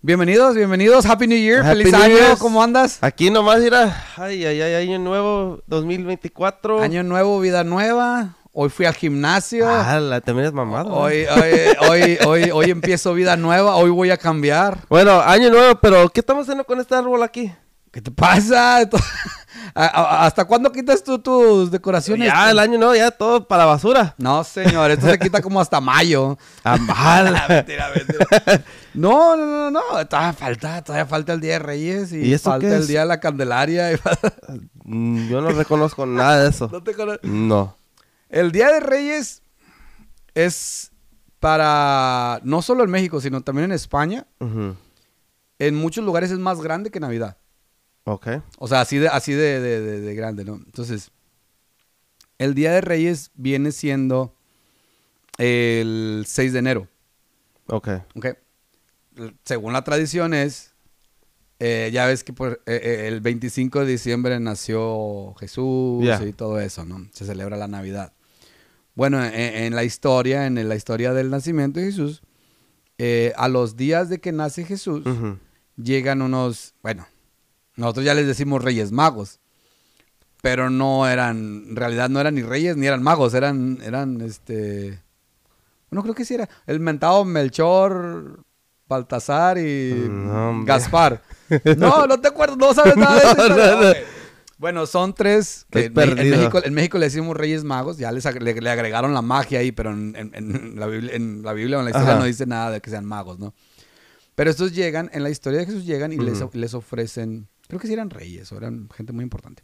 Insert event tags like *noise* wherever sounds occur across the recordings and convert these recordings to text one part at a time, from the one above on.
Bienvenidos, bienvenidos. Happy New Year. Happy Feliz New año. Year's. ¿Cómo andas? Aquí nomás mira, ay, ay, ay, año nuevo 2024. Año nuevo, vida nueva. Hoy fui al gimnasio. Ah, la, también es mamado. Hoy, hoy, *laughs* hoy, hoy, hoy empiezo vida nueva. Hoy voy a cambiar. Bueno, año nuevo, pero ¿qué estamos haciendo con este árbol aquí? ¿Qué te pasa? *laughs* ¿A- a- ¿Hasta cuándo quitas tú tus decoraciones? Ya, el año nuevo, ya todo para basura. No, señor. Esto se quita como hasta mayo. *laughs* Ah, *laughs* mentira, mentira. No, no, no, no. Todavía falta, todavía falta el Día de Reyes y, ¿Y eso falta el? Día de la Candelaria. y- Mm, Yo no reconozco nada de eso. ¿No te cono- No. El Día de Reyes es para no solo en México, sino también en España. En muchos lugares es más grande que Navidad. Ok. O sea, así de, así de, de- de- de grande, ¿no? Entonces, el Día de Reyes viene siendo el 6 de enero. Ok. ¿ok? Según la tradición es, eh, ya ves que por, eh, eh, el 25 de diciembre nació Jesús y todo eso, ¿no? Se celebra la Navidad. Bueno, en, en la historia, en la historia del nacimiento de Jesús, eh, a los días de que nace Jesús, llegan unos, bueno, nosotros ya les decimos reyes magos, pero no eran, en realidad no eran ni reyes ni eran magos, eran, eran, este, bueno, creo que sí era, el mentado Melchor, Baltasar y No. Gaspar. *laughs* No, no te acuerdas, no sabes nada de eso. *laughs* No, no, no. Bueno, son tres que en. México, en México le decimos reyes magos, ya les le, le agregaron la magia ahí, pero en, la Biblia, en la Biblia o en la historia Ajá. no dice nada de que sean magos, ¿no? Pero estos llegan, en la historia de Jesús llegan y les, les ofrecen, creo que sí eran reyes o eran gente muy importante.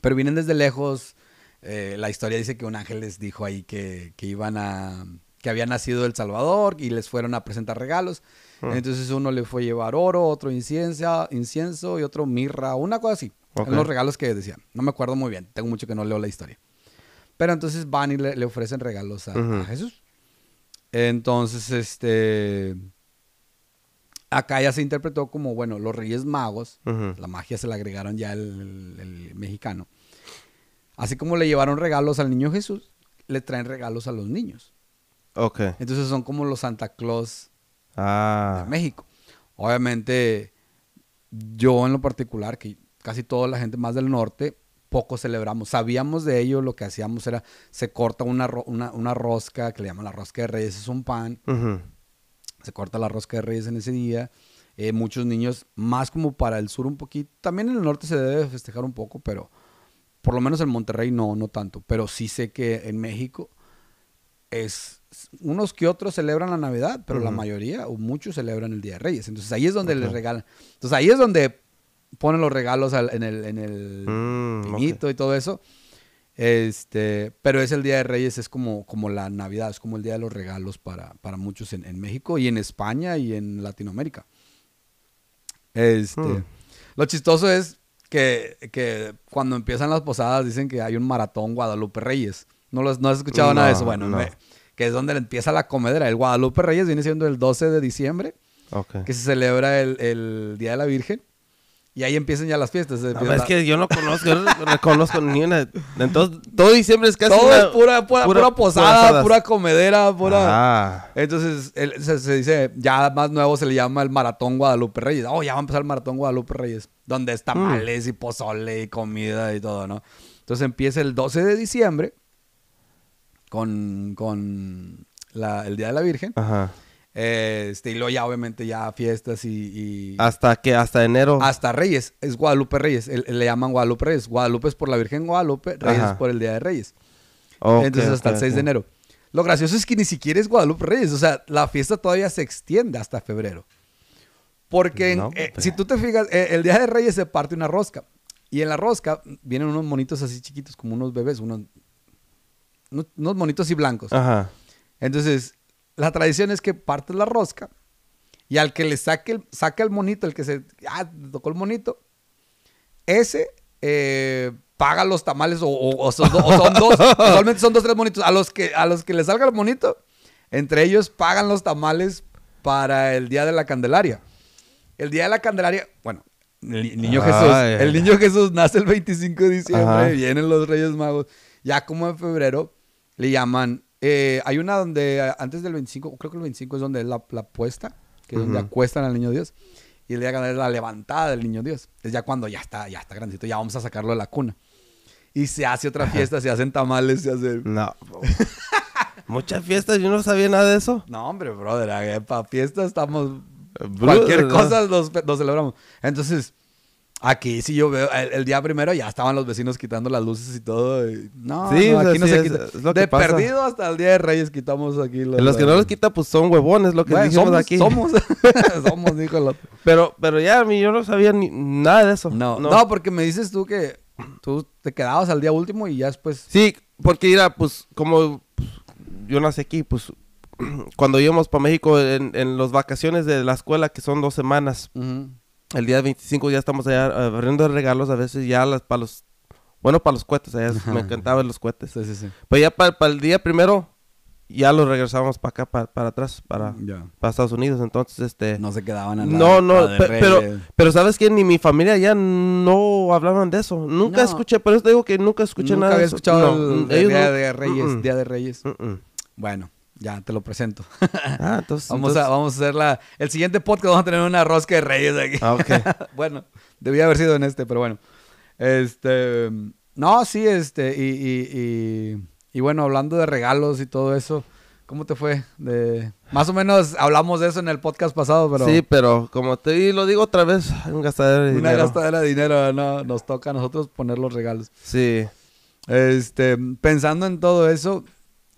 Pero vienen desde lejos. eh, la historia dice que un ángel les dijo ahí que, que iban a, que había nacido el Salvador y les fueron a presentar regalos. Mm. Entonces uno le fue a llevar oro, otro incienso, incienso y otro mirra, una cosa así. Ok. Eran los regalos que decían. No me acuerdo muy bien, tengo mucho que no leo la historia. Pero entonces van y le, le ofrecen regalos a, Ujú. a Jesús. Entonces, este. Acá ya se interpretó como, bueno, los Reyes Magos. La magia se la agregaron ya el, el- el mexicano. Así como le llevaron regalos al niño Jesús, le traen regalos a los niños. Ok. Entonces son como los Santa Claus Ah. de México. Obviamente, yo en lo particular, que casi toda la gente más del norte, poco celebramos. Sabíamos de ello, lo que hacíamos era, se corta una, ro- una, una rosca, que le llaman la rosca de reyes, es un pan. Se corta la rosca de reyes en ese día. Eh, muchos niños, más como para el sur un poquito, también en el norte se debe festejar un poco, pero por lo menos en Monterrey no, no tanto. Pero sí sé que en México es unos que otros celebran la Navidad, pero la mayoría o muchos celebran el Día de Reyes. Entonces ahí es donde les Ok. regalan. Entonces ahí es donde ponen los regalos al- en el, en el Mm, pinito y todo eso. Este, pero es el Día de Reyes, es como, como la Navidad, es como el Día de los Regalos para, para muchos en, en México y en España y en Latinoamérica. Este, Hmm. Lo chistoso es que, que cuando empiezan las posadas dicen que hay un maratón Guadalupe Reyes. ¿No, los, no has escuchado nada de eso? No, Bueno, no. me- que es donde empieza la comedera. El Guadalupe Reyes viene siendo el 12 de diciembre, que se celebra el, el Día de la Virgen. Y ahí empiezan ya las fiestas. No, es la- que yo no conozco, yo no reconozco ni una. Entonces, todo diciembre es casi Todo una- es pura, pura, pura- pura posada, pura comedera, pura... Ah. Entonces, el- se, se dice, ya más nuevo se le llama el Maratón Guadalupe Reyes. Oh, ya va a empezar el Maratón Guadalupe Reyes. Donde es tamales y pozole y comida y todo, ¿no? Entonces empieza el 12 de diciembre con, con la- el Día de la Virgen. Ajá. Este, y luego ya obviamente ya fiestas y... y- Hasta que, hasta enero. hasta Reyes, es Guadalupe Reyes. El- le llaman Guadalupe Reyes. Guadalupe es por la Virgen Guadalupe, Reyes Ajá. es por el Día de Reyes. Entonces hasta el 6 de ok. enero. Lo gracioso es que ni siquiera es Guadalupe Reyes. O sea, la fiesta todavía se extiende hasta febrero. Porque No, eh, hombre. si tú te fijas, eh, el Día de Reyes se parte una rosca. Y en la rosca vienen unos monitos así chiquitos, como unos bebés, unos, unos, unos monitos y blancos. Ajá. Entonces, la tradición es que partes la rosca y al que le saque el, saca el monito, el que se ah, tocó el monito, ese eh, paga los tamales o, o- o son, do- o son dos, *laughs* usualmente son dos, tres monitos. A los que, a los que le salga el monito, entre ellos pagan los tamales para el día de la Candelaria. El día de la Candelaria, bueno, el niño Jesús, el niño Jesús nace el 25 de diciembre, Ajá. vienen los Reyes Magos. Ya como en febrero le llaman, eh, hay una donde eh, antes del 25, creo que el 25 es donde es la, la puesta. que es donde Ujú. acuestan al niño Dios. Y el día grande es la levantada del niño Dios. Es ya cuando ya está, ya está grandecito, ya vamos a sacarlo de la cuna. Y se hace otra fiesta, se hacen tamales, se hace... No. Muchas fiestas, yo no sabía nada de eso. No, hombre, brother, para fiesta estamos... Bru- Cualquier cosa los, los celebramos. Entonces, aquí sí yo veo, el, el día primero ya estaban los vecinos quitando las luces y todo. y- no, Sí, no, o sea, aquí no sí, se quita. es lo que de pasa. perdido hasta el día de Reyes quitamos aquí los... Los que no los quita, pues son huevones, lo que Bueno, dijimos somos, aquí. somos, *laughs* *laughs* somos, dijo el otro. Pero, pero ya, yo no sabía ni nada de eso. No, no, porque me dices tú que tú te quedabas al día último y ya después... Sí, porque mira, pues como pues, yo nací aquí, pues *clears throat* cuando íbamos para México en, en las vacaciones de la escuela, que son dos semanas, Ujú. El día 25 ya estamos allá eh, abriendo regalos a veces ya las, para los, bueno, para los cohetes, allá me encantaban los cohetes. Sí, sí, sí. Pero ya para, el día primero, ya los regresábamos para acá, para, para atrás, para, para Estados Unidos. Entonces, este... No se quedaban a la- No, no, a de pe- pero, pero sabes que ni mi familia ya no hablaban de eso. Nunca No. escuché, por eso te digo que nunca escuché Nunca nada había de eso. escuchado No, el, el ellos Día no- de Reyes, Mm, mm. Día de Reyes. Mm, mm. Bueno, ya te lo presento. Ah, entonces. *laughs* Vamos, a, vamos a hacer la... El siguiente podcast vamos a tener una rosca de Reyes aquí. Ah, ok. *laughs* bueno, debía haber sido en este, pero bueno. Este... No, sí, este... Y, y, y, y bueno, hablando de regalos y todo eso... ¿Cómo te fue? De... Más o menos hablamos de eso en el podcast pasado, pero... Sí, pero como te lo digo otra vez, un gastadero de Una dinero. gastadera de dinero, no, nos toca a nosotros poner los regalos. Sí. Este, pensando en todo eso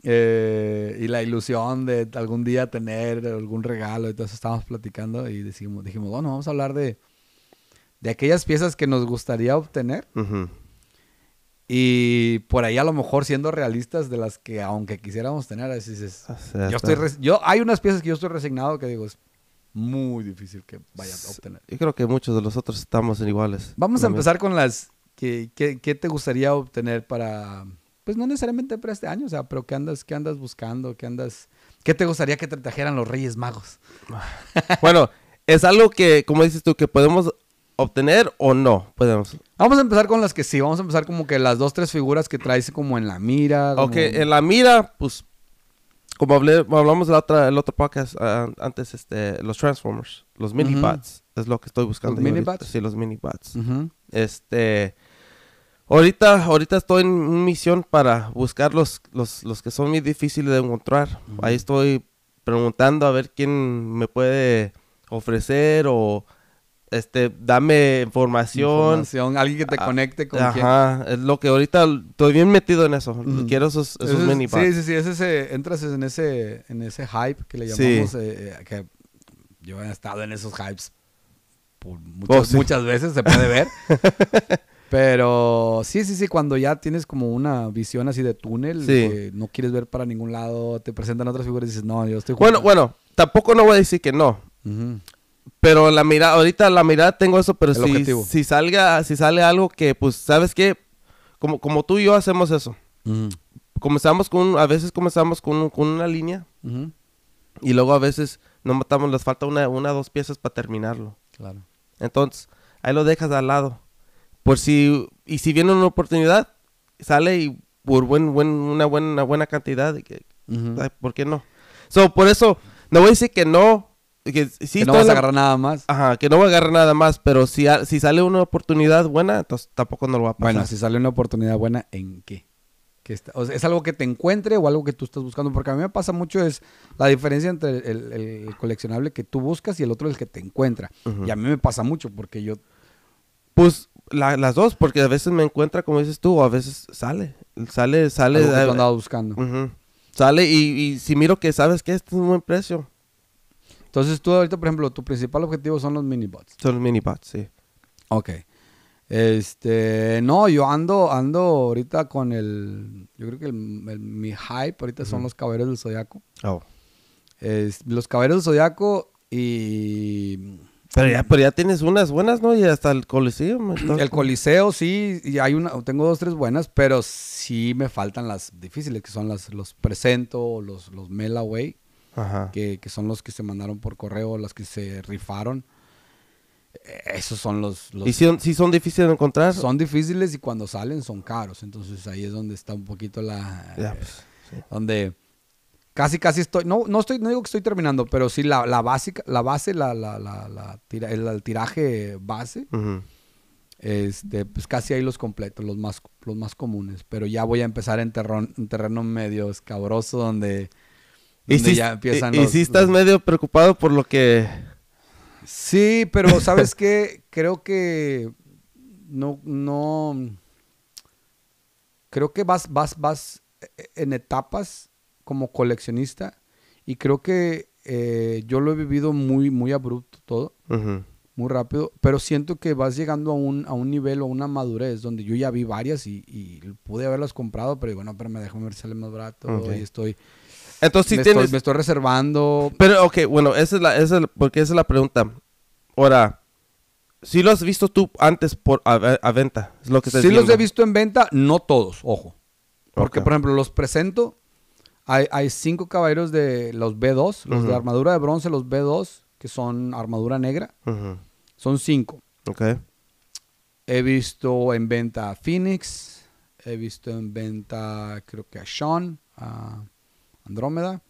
eh, y la ilusión de algún día tener algún regalo y todo eso, estábamos platicando y dijimos, dijimos bueno, vamos a hablar de, de aquellas piezas que nos gustaría obtener Ujú. y por ahí a lo mejor siendo realistas de las que aunque quisiéramos tener, dices, O sea, yo estoy, yo, hay unas piezas que yo estoy resignado que digo, es muy difícil que vaya a obtener. Yo creo que muchos de los otros estamos iguales. Vamos a empezar con las que, que- ¿qué te gustaría obtener para, pues no necesariamente para este año, o sea, pero qué andas, qué andas buscando, qué andas, qué te gustaría que te trajeran los Reyes Magos. *laughs* Bueno, es algo que, como dices tú, que podemos obtener o no. Podemos. Vamos a empezar con las que sí, vamos a empezar como que las dos, tres figuras que traes como en la mira. como- Ok, en la mira, pues, como hablé, hablamos la otra, el otro podcast ah, antes, este, los Transformers, los mini Ujú. bots, es lo que estoy buscando. ¿Los yo mini ahorita. bots? Sí, los mini bots. Ujú. Este, ahorita, ahorita estoy en misión para buscar los, los, los que son muy difíciles de encontrar. Ahí estoy preguntando a ver quién me puede ofrecer o, este, dame información. Información, alguien que te Ah, conecte con. Ajá, es lo que ahorita estoy bien metido en eso. Quiero esos, esos es- mini. Sí, sí, sí, es ese, entras en ese, en ese hype que le llamamos, eh, eh, que yo he estado en esos hypes por muchas, Oh, sí. muchas veces, se puede ver. *laughs* Pero sí, sí, sí, cuando ya tienes como una visión así de túnel, Sí. que no quieres ver para ningún lado, te presentan otras figuras y dices, no, yo estoy Bueno, jugando". bueno, tampoco no voy a decir que no. Pero la mirada, ahorita la mirada tengo eso, pero El si, objetivo. si salga, si sale algo que, pues, ¿sabes qué? Como, como tú y yo hacemos eso. Comenzamos con, a veces comenzamos con, con una línea y luego a veces nos matamos, les falta una, una o dos piezas para terminarlo. Claro. Entonces, ahí lo dejas al lado. Por si, y si viene una oportunidad, sale y por buen, buen, una, buena, una buena cantidad, que, ¿por qué no? So, por eso, no voy a decir que no, que sí que no vas a agarrar nada más. Ajá, que no voy a agarrar nada más, pero si, a- si sale una oportunidad buena, entonces tampoco no lo va a pasar. Bueno, si sale una oportunidad buena, ¿en qué? ¿Qué está- o sea, ¿Es algo que te encuentre o algo que tú estás buscando? Porque a mí me pasa mucho es la diferencia entre el, el- el coleccionable que tú buscas y el otro el que te encuentra. Y a mí me pasa mucho porque yo... Pues la- las dos, porque a veces me encuentra, como dices tú, o a veces sale. Sale, sale. algo que eh, buscando. Sale y, y si miro que sabes que este es un buen precio, Entonces tú ahorita, por ejemplo, tu principal objetivo son los minibots. son los mini bots, sí. Ok. Este, no, yo ando, ando ahorita con el, yo creo que el, el- mi hype ahorita son los caballeros del zodiaco. Oh. Es- los caballeros del zodiaco y Pero ya, pero ya tienes unas buenas, ¿no? Y hasta el Coliseum. *clears throat* entonces- el coliseo sí, y hay una, tengo dos, tres buenas, pero sí me faltan las difíciles, que son las, los presento, los, los mail away, Ajá. que, que son los que se mandaron por correo, las que se rifaron. Eh, Esos son los, los ¿Y si, son- si son difíciles de encontrar? son difíciles y cuando salen son caros. Entonces ahí es donde está un poquito la... Ya, eh, pues, sí. donde Casi, casi estoy. No, no estoy, no digo que estoy terminando, pero sí la, la básica, la base, la, la, la, la tira- el, el tiraje base. Este, pues casi ahí los completos, los más, los más comunes. Pero ya voy a empezar en, terrón- en terreno medio escabroso donde, Y si, ya empiezan y, y si estás los- medio preocupado por lo que... Sí, pero ¿sabes qué? Creo que no, no. Creo que vas, vas, vas eh, en etapas como coleccionista y creo que eh, yo lo he vivido muy, muy abrupto todo, muy rápido, pero siento que vas llegando a un, a un nivel o una madurez donde yo ya vi varias y, y pude haberlas comprado, pero digo, no, pero me déjame ver si sale más barato Ok. y estoy, Entonces si me, tienes... estoy, me estoy reservando. Pero, ok, bueno, esa es la, esa es la- porque esa es la pregunta. Ahora, si lo has visto tú antes por a, ve- a venta, es lo que Sí los he visto en venta, no todos, ojo. Porque, por ejemplo, los presento. Hay, hay cinco caballeros de los B2, los de armadura de bronce, los B2, que son armadura negra. Son cinco. Ok. He visto en venta a Phoenix. He visto en venta, creo que a Sean, a Andrómeda.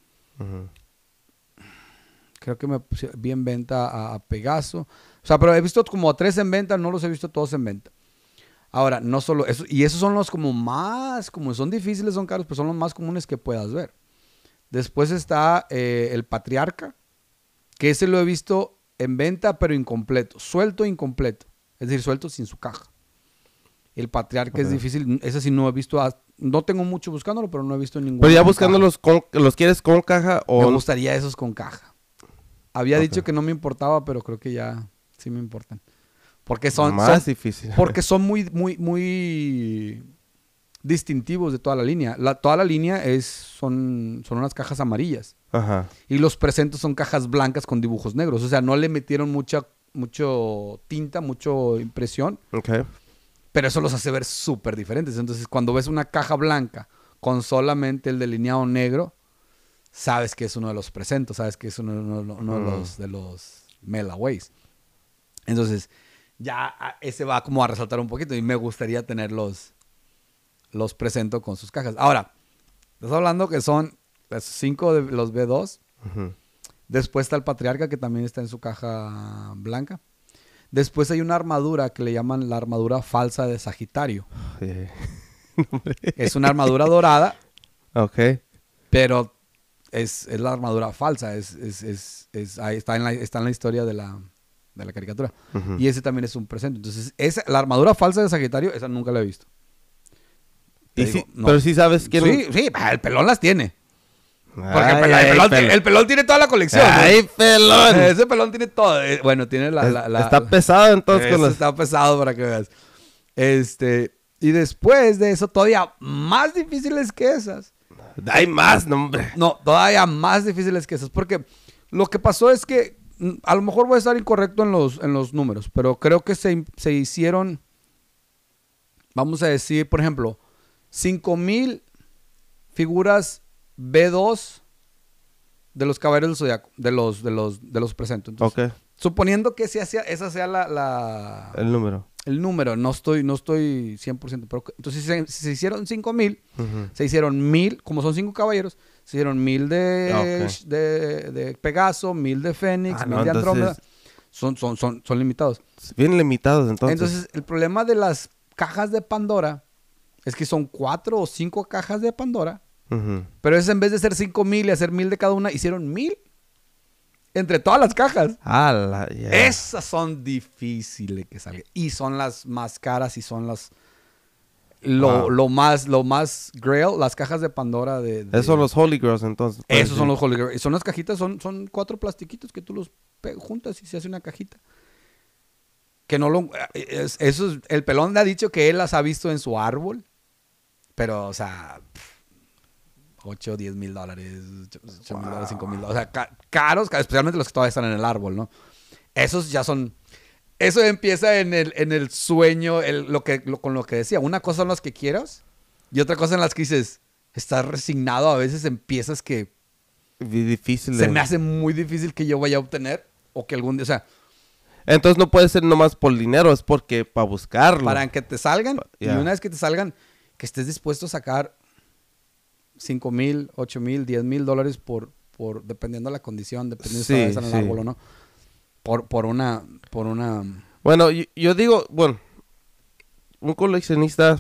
Creo que me vi en venta a, a Pegaso. O sea, pero he visto como a tres en venta, no los he visto todos en venta. Ahora, no solo eso, y esos son los como más, como son difíciles, son caros, pues son los más comunes que puedas ver. Después está eh, el Patriarca, que ese lo he visto en venta, pero incompleto, suelto e incompleto. Es decir, suelto sin su caja. El Patriarca es difícil, ese sí no he visto, a- no tengo mucho buscándolo, pero no he visto ningún. Pero ya buscándolos, con, ¿los quieres con caja o...? Me gustaría esos con caja. Había dicho que no me importaba, pero creo que ya sí me importan. Porque son, más son- difícil? *laughs* porque son muy, muy, muy distintivos de toda la línea. La, toda la línea es, son, son unas cajas amarillas. Ajá. Y los presentos son cajas blancas con dibujos negros. O sea, no le metieron mucha mucho tinta, mucho impresión. Ok. Pero eso los hace ver súper diferentes. Entonces, cuando ves una caja blanca con solamente el delineado negro, sabes que es uno de los presentos, sabes que es uno, uno- uno de Mm. los, de los Melaways. Entonces, ya ah, ese va como a resaltar un poquito y me gustaría tener los, presento con sus cajas. Ahora, estás hablando que son los cinco de los B2. Ujú. Después está el Patriarca, que también está en su caja blanca. Después hay una armadura que le llaman la armadura falsa de Sagitario. *laughs* Es una armadura dorada, *laughs* Ok. pero es, es la armadura falsa. Es, es, es- ahí está, en la, está en la historia de la, de la caricatura. Y ese también es un presente. Entonces, esa, la armadura falsa de Sagitario, esa nunca la he visto. Y digo, no. Pero sí sabes quién... Sí, sí, el pelón las tiene. Porque el, Ay, pelón, el ay, pelón- pelón. el pelón tiene toda la colección. ¿no? ¡Ay, pelón! Ese pelón tiene todo. Eh, Bueno, tiene la... la- la- Está pesado entonces con los... está pesado para que veas. Este, y después de eso, todavía más difíciles que esas. Hay más, no, hombre. No, todavía más difíciles que esas. Porque lo que pasó es que, a lo mejor voy a estar incorrecto en los, en los números, pero creo que se, se hicieron, vamos a decir, por ejemplo, 5000 figuras B2 de los caballeros del zodiaco, de los, de los, de los presentes. Entonces, Ok. Suponiendo que ese sea- esa sea la, la- El número. el número, no estoy, no estoy 100%, pero entonces si se, si se hicieron 5000, Ujú. se hicieron 1000, como son cinco caballeros, se hicieron 1000 de, Ah, de, de Pegaso, 1000 de Fénix, Ah, 1000 no, de Andrómeda. entonces- Son, son, son, son limitados. Bien limitados entonces. Entonces, el problema de las cajas de Pandora es que son cuatro o cinco cajas de Pandora, pero es en vez de ser 5000 y hacer 1000 de cada una, hicieron 1000 entre todas las cajas. Ah, la-. Esas son difíciles que salgan. Y son las más caras y son las... Lo, Wow. lo más, lo más grail, las cajas de Pandora de... de- Esos son los Holy Girls entonces. pues, Esos son sí. los Holy Grail. Y son las cajitas, son, son cuatro plastiquitos que tú los juntas y se hace una cajita. Que no lo... es- eso es- el pelón le ha dicho que él las ha visto en su árbol. Pero, o sea... 8, 10 mil dólares, 8 mil dólares, 5 mil dólares. O sea, ca- caros, ca- especialmente los que todavía están en el árbol, ¿no? Esos ya son... Eso empieza en el, en el sueño, el- lo que, lo- con lo que decía. Una cosa son las que quieras y otra cosa en las que dices, estás resignado a veces en piezas que Di- Difícil. se de- me hace muy difícil que yo vaya a obtener o que algún día, o sea, Entonces no puede ser nomás por dinero, es porque para buscarlo. para que te salgan y una vez que te salgan, que estés dispuesto a sacar 5 mil, 8 mil, 10 mil dólares por, por, dependiendo de la condición, dependiendo Sí, si está en el sí. árbol o no. Por, por una, por una... Bueno, yo, yo digo, bueno, un coleccionista,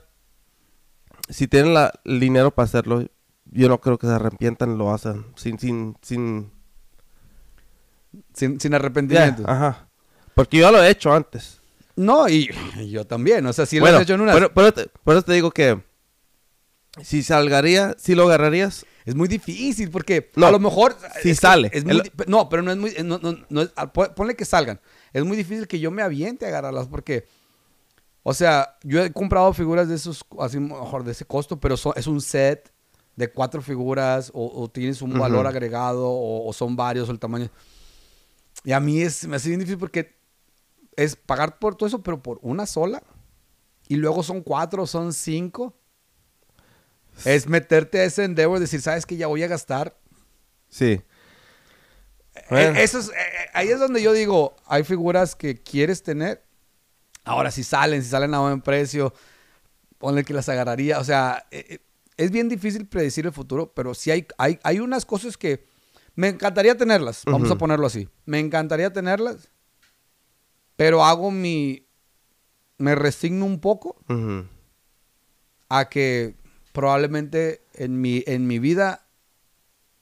si tienen la, el dinero para hacerlo, yo no creo que se arrepientan, lo hacen sin, sin, sin... Sin, sin arrepentimiento. ajá. Porque yo lo he hecho antes. No, y, yo también. O sea, si lo has hecho en una... pero, pero te, por eso te digo que si salgaría, si lo agarrarías, Es muy difícil porque No, a lo mejor... sí es sale. es muy El- no, pero no es muy... No, no- no es- ah, pon- ponle que salgan. Es muy difícil que yo me aviente a agarrarlas porque... O sea, yo he comprado figuras de esos, así mejor de ese costo, pero son- es un set de cuatro figuras o, o tienes un valor Ujú. agregado o, o son varios o el tamaño. Y a mí es, me hace bien difícil porque es pagar por todo eso, pero por una sola. Y luego son cuatro, son cinco. Es meterte a ese endeavor y decir, ¿sabes que Ya voy a gastar. sí. Bueno. eso es, eh, eh, ahí es donde yo digo, hay figuras que quieres tener. Ahora, si salen, si salen a buen precio, ponle que las agarraría. O sea, es bien difícil predecir el futuro, pero sí hay, hay, hay unas cosas que me encantaría tenerlas. Vamos a ponerlo así. Me encantaría tenerlas, pero hago mi... Me resigno un poco a que probablemente en mi, en mi vida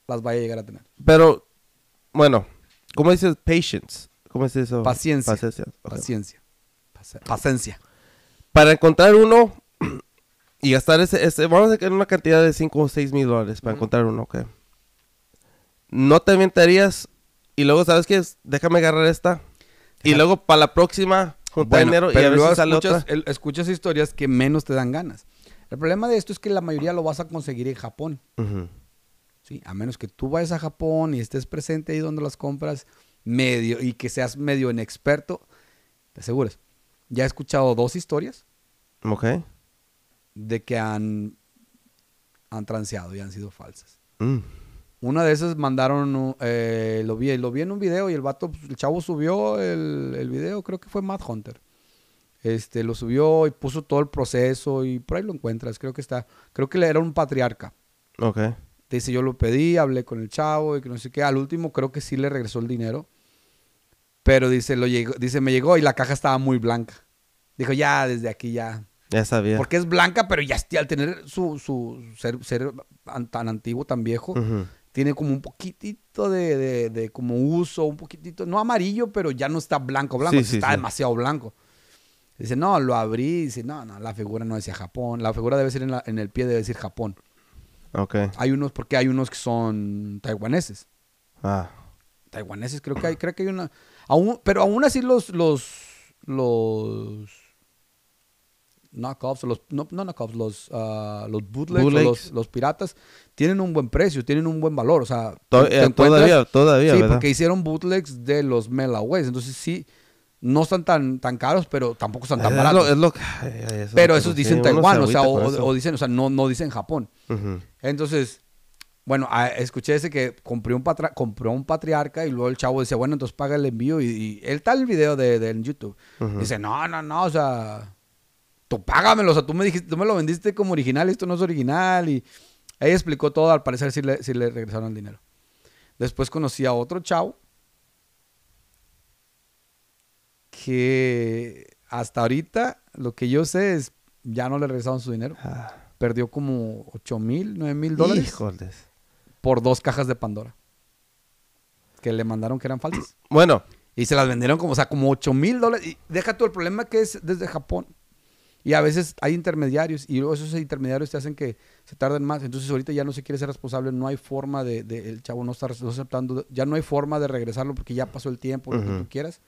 las vaya a llegar a tener. Pero, bueno, ¿cómo dices patience? ¿Cómo es eso? Paciencia. Paciencia. ok. Paciencia. Paci- Paciencia. Para encontrar uno *clears throat* y gastar ese, ese- vamos a sacar una cantidad de 5 o 6 mil dólares para Ujú. encontrar uno, ok. No te aventarías y luego, ¿sabes qué? es? Déjame agarrar esta. Y luego para la próxima juntar Bueno, dinero y a ver si sale escuchas, otra. el- escuchas historias que menos te dan ganas. El problema de esto es que la mayoría lo vas a conseguir en Japón. ¿sí? A menos que tú vayas a Japón y estés presente ahí donde las compras medio y que seas medio inexperto, te aseguras. Ya he escuchado dos historias Ok. de que han, han transeado y han sido falsas. Mm. Una de esas mandaron, eh, lo, vi, lo vi en un video y el vato, pues, el chavo subió el, el video, creo que fue Matt Hunter. Este, lo subió y puso todo el proceso y por ahí lo encuentras, creo que está, creo que era un patriarca. Ok. Dice, yo lo pedí, hablé con el chavo y que no sé qué. Al último creo que sí le regresó el dinero. Pero dice, lo llegó, dice, me llegó y la caja estaba muy blanca. Dijo, ya, desde aquí ya. Ya sabía. Porque es blanca, pero ya al tener su, su ser, ser an- tan antiguo, tan viejo, tiene como un poquitito de, de- de como uso, un poquitito, no amarillo, pero ya no está blanco, blanco, Sí, sí, está sí. demasiado blanco. Dice, no, lo abrí, dice, no, no, la figura no decía Japón, la figura debe ser en, la- en el pie, debe decir Japón. Ok. Hay unos, porque hay unos que son taiwaneses. Ah. Taiwaneses, creo que hay, creo que hay una. Aún, pero aún así los, los, los knockoffs, los, no, no knockoffs, los, ah, los bootlegs, los, los piratas, tienen un buen precio, tienen un buen valor. O sea, To- eh, todavía, todavía, sí, ¿verdad? porque hicieron bootlegs de los Melaways. Entonces sí, no están tan, tan caros, pero tampoco están tan es baratos. lo, es lo ay, eso pero esos dicen Taiwán, o sea, o, dicen, o sea, no, no dicen Japón. Entonces, bueno, ah, escuché ese que compró un, patra- compró un patriarca y luego el chavo decía, bueno, entonces paga el envío. Y, y él está el video de, de en YouTube. Dice, no, no, no, o sea, tú págamelo, o sea, tú me dijiste, tú me lo vendiste como original, esto no es original. Y ella explicó todo, al parecer sí le, sí le regresaron el dinero. Después conocí a otro chavo que hasta ahorita lo que yo sé es ya no le regresaron su dinero. Ah. Perdió como 8 mil, 9 mil dólares Híjoles. por dos cajas de Pandora. Que le mandaron que eran falsas. *clears throat* Bueno, Y se las vendieron como, o sea, como 8 mil dólares. Y deja tú el problema que es desde Japón. Y a veces hay intermediarios y luego esos intermediarios te hacen que se tarden más. Entonces ahorita ya no se quiere ser responsable, no hay forma de, de- el chavo no está aceptando, ya no hay forma de regresarlo porque ya pasó el tiempo, lo que tú quieras.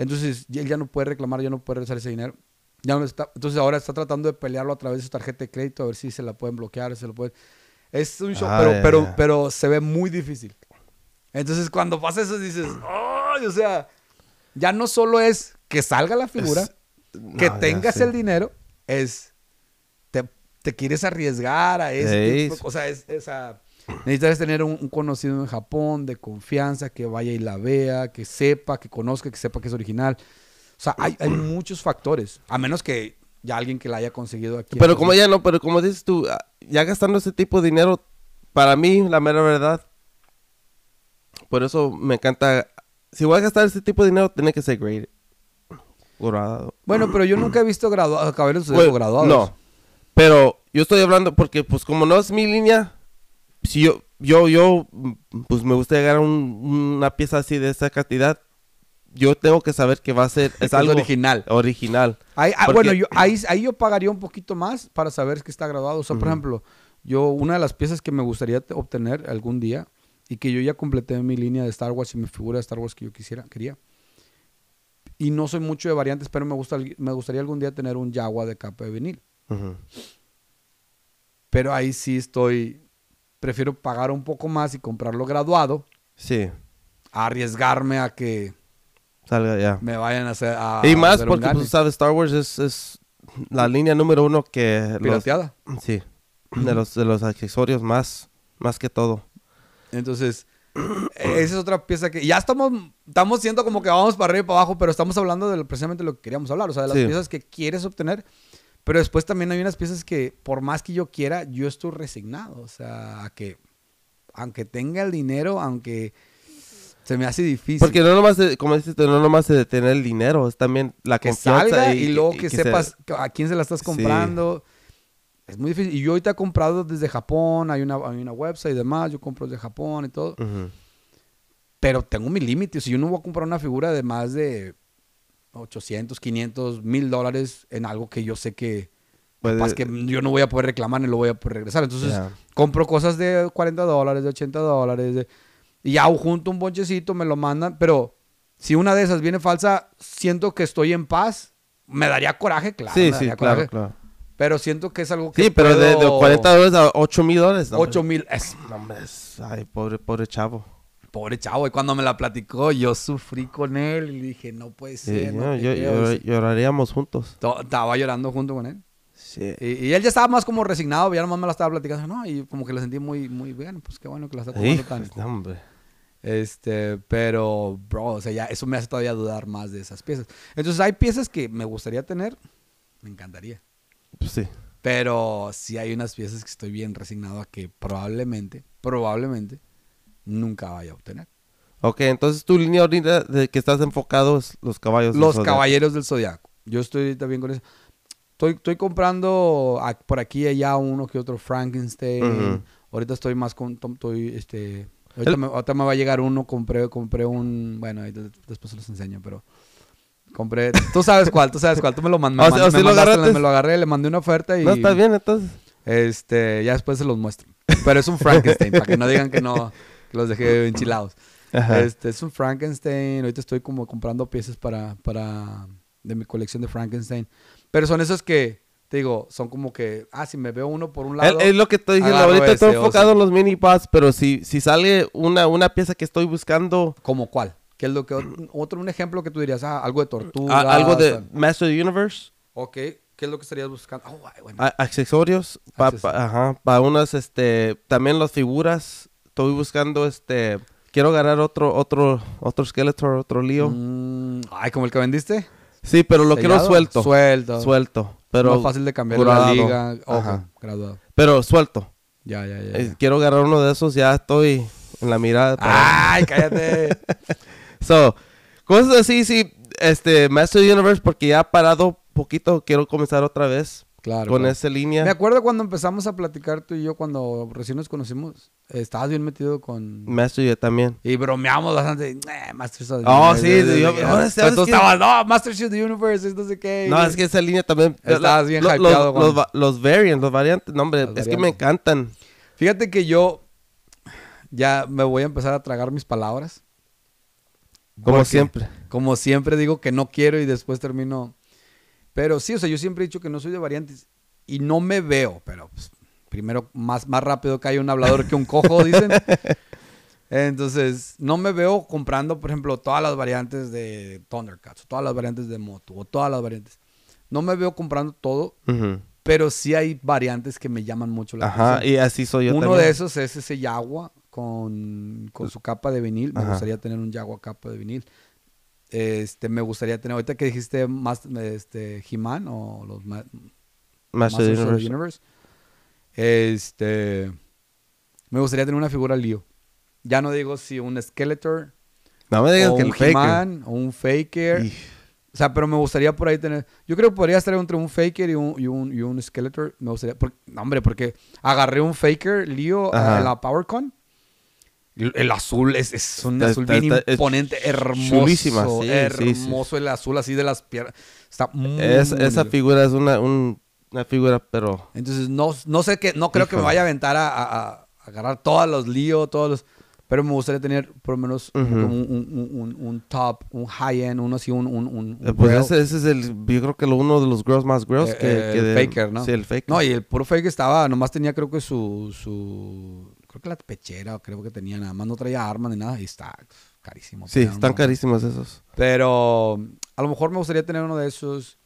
Entonces él ya no puede reclamar, ya no puede regresar ese dinero. Ya no está, entonces ahora está tratando de pelearlo a través de su tarjeta de crédito a ver si se la pueden bloquear, se lo pueden. Es un show, Ah, pero, ya, pero, ya. pero se ve muy difícil. Entonces cuando pasa eso dices, ¡ay! o sea, ya no solo es que salga la figura, Es- que no, ya tengas sé. el dinero, es te, te quieres arriesgar a eso. O sea, es, esa, necesitas tener un, un conocido en Japón de confianza, que vaya y la vea, que sepa, que conozca, que sepa que es original. O sea, hay, hay *clears throat* muchos factores. A menos que ya alguien que la haya conseguido aquí. Pero como ya no, pero como dices tú, ah, ya gastando ese tipo de dinero, para mí, la mera verdad, por eso me encanta, si voy a gastar ese tipo de dinero, tiene que ser graded. Grabado. Bueno, pero yo nunca he visto graduados, caballeros Bueno, graduados. No, pero yo estoy hablando porque, pues, como no es mi línea, si yo, yo, yo, mm, pues, me gusta llegar a un- una pieza así de esa cantidad, yo tengo que saber que va a ser, *laughs* es algo original. original. Ahí- ah, Porque- bueno, yo, ahí, ahí yo pagaría un poquito más para saber que está graduado. O sea, por ejemplo, yo, una de las piezas que me gustaría te- obtener algún día y que yo ya completé mi línea de Star Wars y mi figura de Star Wars que yo quisiera, quería. Y no soy mucho de variantes, pero me, gusta, me gustaría algún día tener un Jaguar de capa de vinil. Pero ahí sí estoy, prefiero pagar un poco más y comprarlo graduado, Sí, a arriesgarme a que salga ya. me vayan a hacer... A Y más porque, pues, sabes, Star Wars es, es la línea número uno que... Los, Pirateada. sí, de los, de los accesorios más, más que todo. Entonces, esa es otra pieza que ya estamos, estamos siendo como que vamos para arriba y para abajo, pero estamos hablando de lo- precisamente lo que queríamos hablar, o sea, de las Sí. piezas que quieres obtener, pero después también hay unas piezas que por más que yo quiera, yo estoy resignado, o sea, a que aunque tenga el dinero, aunque se me hace difícil. Porque no nomás, de- como dices, no nomás de tener el dinero, es también la que confianza. salga y, luego que, se- sepas a quién se la estás Sí. comprando. Es muy difícil. Y yo ahorita he comprado desde Japón, hay una, hay una website y demás, yo compro desde Japón y todo. Ujú. Pero tengo mi límite. Si yo no voy a comprar una figura de más de 800, 500, 1000 dólares en algo que yo sé que, Puede- capaz que yo no voy a poder reclamar ni lo voy a poder regresar. Entonces, Ya. compro cosas de 40 dólares, de 80 dólares. de- y ya junto un bonchecito, me lo mandan. Pero si una de esas viene falsa, siento que estoy en paz. Me daría coraje, claro. sí, me sí, daría claro, coraje. claro. Pero siento que es algo que. Sí, pero de, de puedo- 40 dólares a 8 mil dólares. no, 8 hombre. mil. Es No, es- ay, pobre, pobre chavo. Pobre chavo. Y cuando me la platicó, yo sufrí con él y dije, no puede Sí, ser. no yo- yo- creo". yo- lloraríamos juntos. To- Estaba llorando junto con él. Sí. Y, y él ya estaba más como resignado, ya nomás me la estaba platicando, ¿no? Y como que lo sentí muy, muy bien, pues qué bueno que la está tomando tan. hombre. Este, pero, bro, o sea, ya eso me hace todavía dudar más de esas piezas. Entonces, hay piezas que me gustaría tener, me encantaría. Pues sí. Pero sí hay unas piezas que estoy bien resignado a que probablemente, probablemente, nunca vaya a obtener. Ok, entonces tu línea ahorita de que estás enfocado es los caballos. del Los caballeros del zodiaco. Yo estoy bien con eso. Estoy, estoy comprando a- por aquí y allá uno que otro Frankenstein. Ahorita estoy más con. Estoy, este, ahorita, El- me, ahorita me va a llegar uno. Compré, compré un. Bueno, después se los enseño, pero. Compré. Tú sabes cuál, tú sabes cuál. Tú me lo, man- me *laughs* Ah, man- ¿sí- me sí lo mandaste, me lo agarré, le mandé una oferta y. No, está bien, entonces. Este, ya después se los muestro. Pero es un Frankenstein, para que no digan que no, *laughs* los dejé enchilados. Ajá. Este, es un Frankenstein. Ahorita estoy como comprando piezas para, para, de mi colección de Frankenstein. Pero son esos que, te digo, son como que, ah, si me veo uno por un Es, lado. es lo que estoy diciendo. Ahorita estoy o enfocado sea. en los mini bots, pero si, si sale una, una pieza que estoy buscando, ¿Como cuál? ¿Qué es lo que, otro, un ejemplo que tú dirías, ah, algo de tortuga. a- algo de Master of the Universe, Ok, ¿qué es lo que estarías buscando? Oh, bueno. a- accesorios, para Accesorios. unas, este, también las figuras. Estoy buscando, este, quiero agarrar otro, otro, otro Skeletor, otro Leo. Mm, ay, como el que vendiste. Sí, pero lo quiero suelto. Suelto. Suelto. Pero, Más fácil de cambiar la liga. Ojo, Ajá. graduado. pero suelto. Ya, ya, ya. Eh, ya. quiero agarrar uno de esos, ya estoy en la mirada. para- Ay, cállate. *laughs* So, cosas así, sí, este, Master Universe, porque ya ha parado poquito, quiero comenzar otra vez Claro. con claro. esa línea. Me acuerdo cuando empezamos a platicar tú y yo, cuando recién nos conocimos, estabas bien metido con... Master yo también. Y bromeamos bastante. Eh, Masters of the Oh, sí, yo- ahora sabes tú que- estabas, no, Masters of the Universe, es no sé qué. No, es que esa línea también. Estabas bien lo- hypeado los, con- los, va- los variants, los variantes, no, hombre, Los es que me encantan. Fíjate que yo ya me voy a empezar a tragar mis palabras. Como siempre. Como siempre digo que no quiero y después termino. Pero sí, o sea, yo siempre he dicho que no soy de variantes y no me veo, pero pues, primero más, más rápido que hay un hablador que un cojo, *laughs* dicen. Entonces, no me veo comprando, por ejemplo, todas las variantes de Thundercats, o todas las variantes de Moto, o todas las variantes. No me veo comprando todo, pero sí hay variantes que me llaman mucho la Ajá, atención. y así soy yo Uno también. de esos es ese Yagua con, con su capa de vinil. Me Ajá. gustaría tener un Yagua capa de vinil. Este, me gustaría tener, ahorita que dijiste más, este, He-Man o los ma- Master Masters of the Universe. Universe. Este, me gustaría tener una figura Leo. Ya no digo si un Skeletor No me digas o que un el Faker. He-Man o un Faker. O sea, pero me gustaría por ahí tener. Yo creo que podría estar entre un Faker y un, y un, y un Skeletor. Me gustaría. no, hombre, porque agarré un Faker Leo Ajá. en la PowerCon. El, azul es, es un Está- azul está- bien está- imponente, hermoso. sí, sí. hermoso el azul así de las piernas. Está muy, es- muy esa figura es una, un- una figura, pero... Entonces, no, no sé qué, no creo que me vaya a aventar a, a- a agarrar todos los Leo, todos los. Pero me gustaría tener por lo menos un, un- un- un top, un high-end, uno así, un. un, eh, Pues ese, ese es el, yo creo que lo, uno de los girls más girls Eh, que, eh, que el de- Faker, ¿no? Sí, el Faker. No, y el puro fake estaba, nomás tenía creo que su, su, creo que la pechera, creo que tenía, nada más no traía armas ni nada y está carísimo. sí, están carísimos esos. Pero a lo mejor me gustaría tener uno de esos.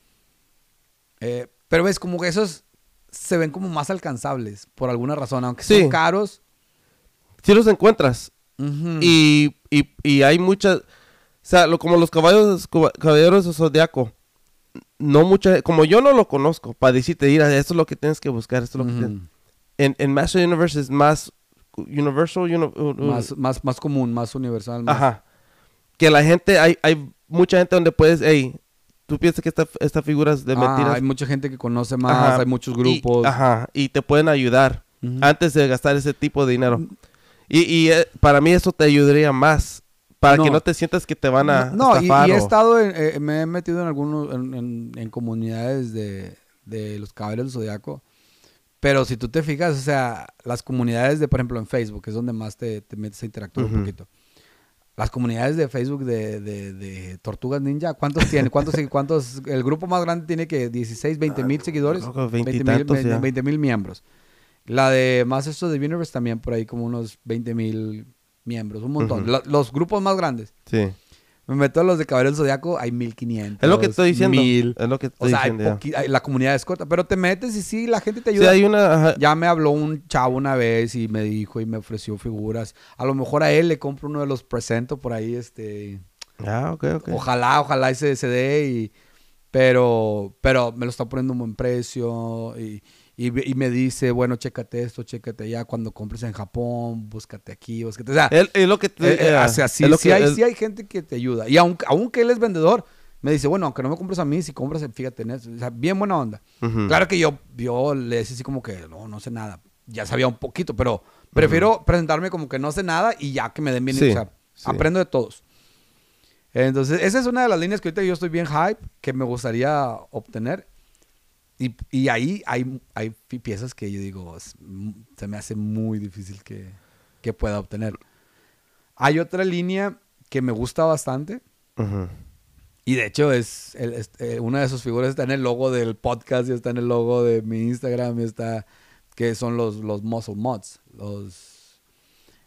Eh, pero ves, como que esos se ven como más alcanzables por alguna razón, aunque Sí. son caros. Si los encuentras y, y, y hay muchas... O sea, lo, como los caballos, caballeros de Zodiaco. No mucha... Como yo no lo conozco, para decirte, mira, esto es lo que tienes que buscar, esto es lo que tienes- En, en Master Universe es más universal, uni- más, más, más común, más universal. más- Ajá. Que la gente, hay, hay mucha gente donde puedes, hey, tú piensas que esta, esta figura es de Ah, mentiras. hay mucha gente que conoce más, Ajá. hay muchos Y- grupos. ajá, y te pueden ayudar antes de gastar ese tipo de dinero. Y, y eh, para mí eso te ayudaría más. Para que No. te sientas que te van a No, y, estafar y he o- estado, en- eh, me he metido en algunos, en, en- en comunidades de, de los caballeros del zodiaco. Pero si tú te fijas, o sea, las comunidades de, por ejemplo, en Facebook, que es donde más te, te metes a interactuar un poquito. Las comunidades de Facebook de, de, de Tortugas Ninja, ¿cuántos tienen? ¿Cuántos, cuántos? El grupo más grande tiene que 16, 20 mil seguidores. Ah, creo que 20 y mil tantos ya. 20 mil miembros. La de más esto de Universe también por ahí como unos 20 mil miembros, un montón. Los grupos más grandes. Sí. Me meto a los de Caballero del Zodiaco, hay 1500. Es lo que estoy diciendo. 1000. Es lo que O estoy sea, hay diciendo. hay- la comunidad es corta, pero te metes y sí, la gente te Sí, ayuda. hay una... ajá, Ya me habló un chavo una vez y me dijo y me ofreció figuras. A lo mejor a él le compro uno de los presento por ahí, este... Ah, ok, ok. Ojalá, ojalá y se, se dé y... Pero, pero me lo está poniendo un buen precio y, y, y me dice, bueno, chécate esto, chécate ya cuando compres en Japón, búscate aquí, búscate... O sea, Es, es lo que te... eh, eh, eh, o sea, sí, es lo sí que- hay, sí hay gente que te ayuda. Y aunque, aunque él es vendedor, me dice, bueno, aunque no me compres a mí, si compras, fíjate en eso. O sea, bien buena onda. Ujú. Claro que yo, yo le decía así como que, no, no sé nada. Ya sabía un poquito, pero prefiero presentarme como que no sé nada y ya que me den bien. Sí, o sea, sí. aprendo de todos. Entonces, esa es una de las líneas que ahorita yo estoy bien hype, que me gustaría obtener. Y, y ahí hay, hay pi- piezas que yo digo, se me hace muy difícil que, que pueda obtener. Hay otra línea que me gusta bastante. Y de hecho, es, el- es- eh, una de sus figuras está en el logo del podcast y está en el logo de mi Instagram y está, que son los, los Muscle Mods. Los,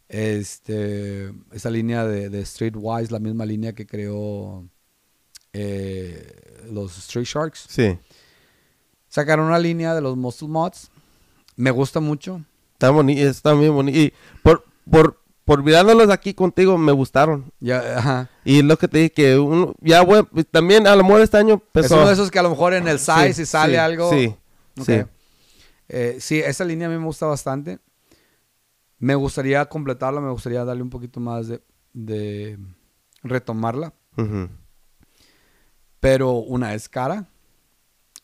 este, esa línea de, de Streetwise, la misma línea que creó eh, los Street Sharks. Sí. Sacaron una línea de los Muscle Mods. Me gusta mucho. Está bonito, está bien bonito. Y por, por, por mirándolos aquí contigo, me gustaron. Ya, ajá. Y lo que te dije que uno, ya bueno, pues, también a lo mejor este año Es uno de esos que a lo mejor en el size Sí, si sale sí, algo. Sí, sí. Eh, sí, esa línea a mí me gusta bastante. Me gustaría completarla, me gustaría darle un poquito más de, de retomarla. Pero una es cara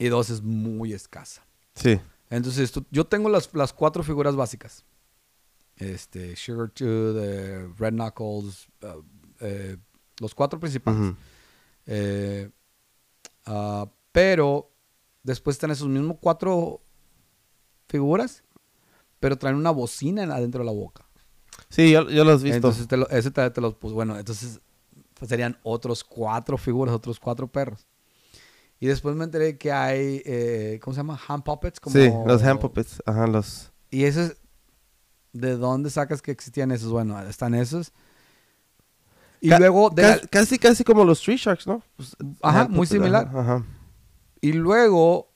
y dos es muy escasa. Sí. Entonces, tú- yo tengo las, las cuatro figuras básicas. Este, Sugar Tooth, eh, Red Knuckles, uh, eh, los cuatro principales. Eh, ah, pero después están esos mismos cuatro figuras, pero traen una bocina en- adentro de la boca. Sí, yo, yo los he visto. Entonces te lo- ese te, te los puse. Bueno, entonces serían otros cuatro figuras, otros cuatro perros. Y después me enteré que hay, eh, ¿cómo se llama? Hand puppets. Como... Sí, los hand puppets. Ajá, los... Y esos, ¿de dónde sacas que existían esos? Bueno, están esos. Y Ca- luego, de la- Casi, casi, como los Street Sharks, ¿no? Pues, Ajá, hand muy similar. Ajá, ajá. Y luego,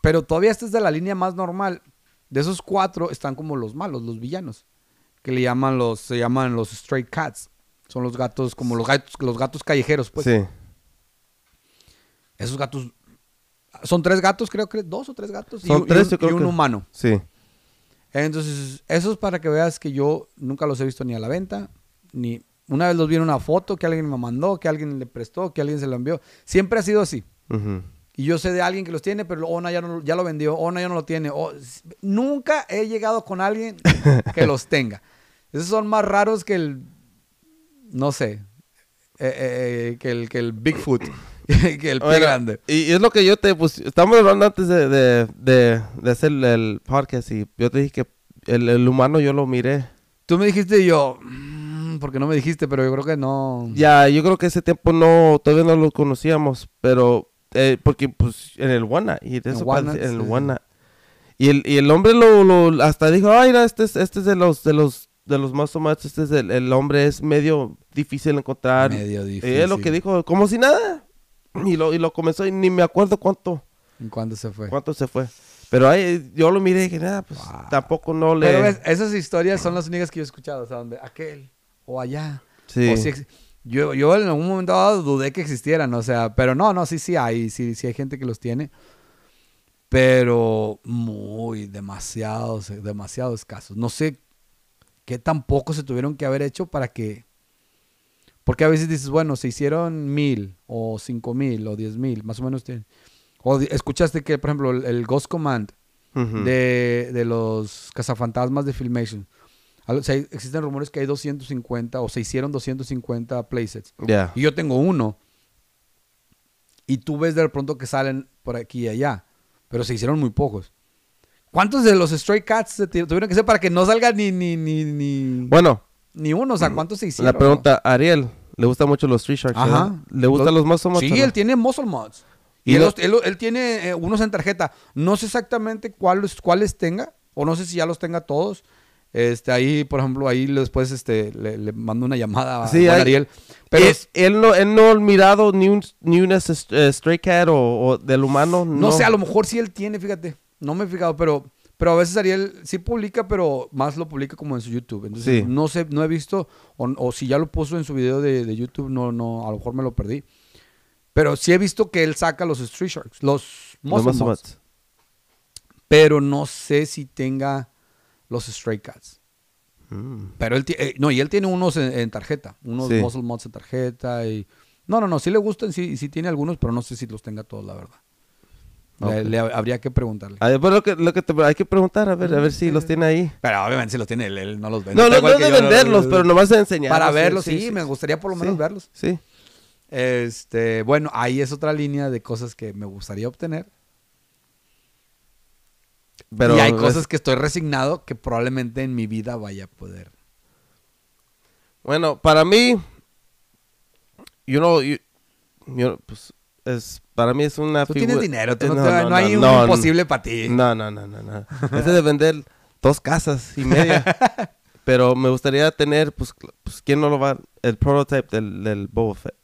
pero todavía este es de la línea más normal. De esos cuatro están como los malos, los villanos. Que le llaman los, se llaman los Stray Cats. Son los gatos, como los gatos, los gatos callejeros, pues. sí. Esos gatos. Son tres gatos, creo que dos o tres gatos. y Son un- y tres, un- yo creo y un que- humano. Sí. Entonces, eso es para que veas que yo nunca los he visto ni a la venta, ni una vez los vi en una foto que alguien me mandó, que alguien le prestó, que alguien se lo envió. Siempre ha sido así. Y yo sé de alguien que los tiene, pero oh, no, ya, no, ya lo vendió, o no, ya no lo tiene. o- s- nunca he llegado con alguien *laughs* que los tenga. Esos son más raros que el, no sé, eh, eh, eh, que, el, que el Bigfoot, *laughs* que el pie Bueno, grande. Y, es lo que yo te pues estamos hablando antes de, de, de, de hacer el podcast y yo te dije que el, el humano yo lo miré. Tú me dijiste yo, mm, porque no me dijiste, pero yo creo que no. Ya, yo creo que ese tiempo no, todavía no lo conocíamos, pero eh, porque pues en el Wana y de eso en el sí. Wana. Y el, y el hombre lo, lo hasta dijo, ay, mira, este es, este es de los de los de los más o menos, este es el, el hombre es medio difícil encontrar. Medio difícil. es lo que dijo, como si nada. Y lo, y lo comenzó y ni me acuerdo cuánto, ¿En cuándo se fue? cuánto se fue. Pero ahí yo lo miré y dije, nada, pues Wow. tampoco no le... Pero ves, esas historias son las únicas que yo he escuchado, o sea, donde aquel o allá. sí. O si ex- yo, yo en algún momento dado dudé que existieran, o sea, pero no, no, sí, sí hay, sí, sí hay gente que los tiene, pero muy, demasiados, demasiados escasos. No sé qué tan poco se tuvieron que haber hecho para que, porque a veces dices, bueno, se hicieron mil, o cinco mil, o diez mil, más o menos tienen. O escuchaste que, por ejemplo, el, el Ghost Command Ujú. de, de los cazafantasmas de Filmation. O sea, existen rumores que hay 250 o se hicieron 250 playsets. Ya. Y yo tengo uno. Y tú ves de pronto que salen por aquí y allá. Pero se hicieron muy pocos. ¿Cuántos de los Stray Cats se tu- tuvieron que ser para que no salga ni, ni, ni, ni, Bueno, ni uno? O sea, ¿cuántos se hicieron? la pregunta, Ariel, ¿le gustan mucho los Street Sharks? Ajá. verdad? ¿Le gustan los, no? menos? Sí, él tiene muscle mods. Y Y él, lo- los- él- él tiene eh, unos en tarjeta. No sé exactamente cuáles, cuáles tenga. O no sé si ya los tenga todos. Este, ahí, por ejemplo, ahí después este, le, le mando una llamada a Sí, hay- Ariel. Pero él, él no, él no ha mirado ni un, ni un eh, Stray Cat o, o del humano. No, No sé, a lo mejor sí él tiene, fíjate. No me he fijado, pero, pero a veces Ariel sí publica, pero más lo publica como en su YouTube. Entonces, Sí. no sé, no he visto, o, o si ya lo puso en su video de, de YouTube, no, no, a lo mejor me lo perdí. Pero sí he visto que él saca los Street Sharks, los Muscle Mods. pero no sé si tenga los Stray Cats. Mm. Pero él tiene, no, y él tiene unos en, en tarjeta, unos Sí. Muscle Mods en tarjeta y... No, no, no, sí le gustan, sí, sí tiene algunos, pero no sé si los tenga todos, la verdad. Le- Ok. le habría que preguntarle. Ah, lo que, lo que te- hay que preguntar, a ver, a ver si los tiene ahí. Pero obviamente si los tiene él, él no los vende. No, no, no que de venderlos, pero nomás de enseñarlos. Para sí, verlos, sí, me gustaría por lo menos Sí, verlos. Sí. Este, bueno, ahí es otra línea de cosas que me gustaría obtener. Pero y hay es- cosas que estoy resignado que probablemente en mi vida vaya a poder. Bueno, para mí, you know, you- you- pues, es, para mí es una Tú figura- tienes dinero, tú eh, no, te- no hay un no, imposible para ti. No, no, no, no, no. Ese de vender dos casas y media. *laughs* Pero me gustaría tener, pues, pues ¿quién no lo va? El prototype del, del Boba Fett.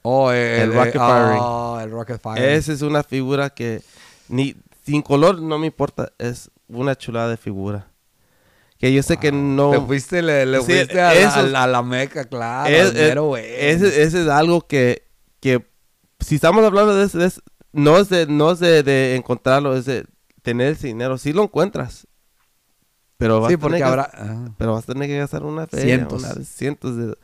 Oh, el, El Rocket eh, Firing. oh, el Rocket Fire. Esa es una figura que ni sin color no me importa. Es una chulada de figura. Que yo sé que no... Te fuiste, le, le Sí, fuiste a, la- eso- a la, a la meca, claro. es, mero güey. ese, ese es algo que, que si estamos hablando de eso, de no es de, no es de, de encontrarlo, es de tener ese dinero. Sí lo encuentras. Pero vas, Sí, a, porque tener que, habrá... pero vas a tener que gastar una feria, Cientos. una- cientos de...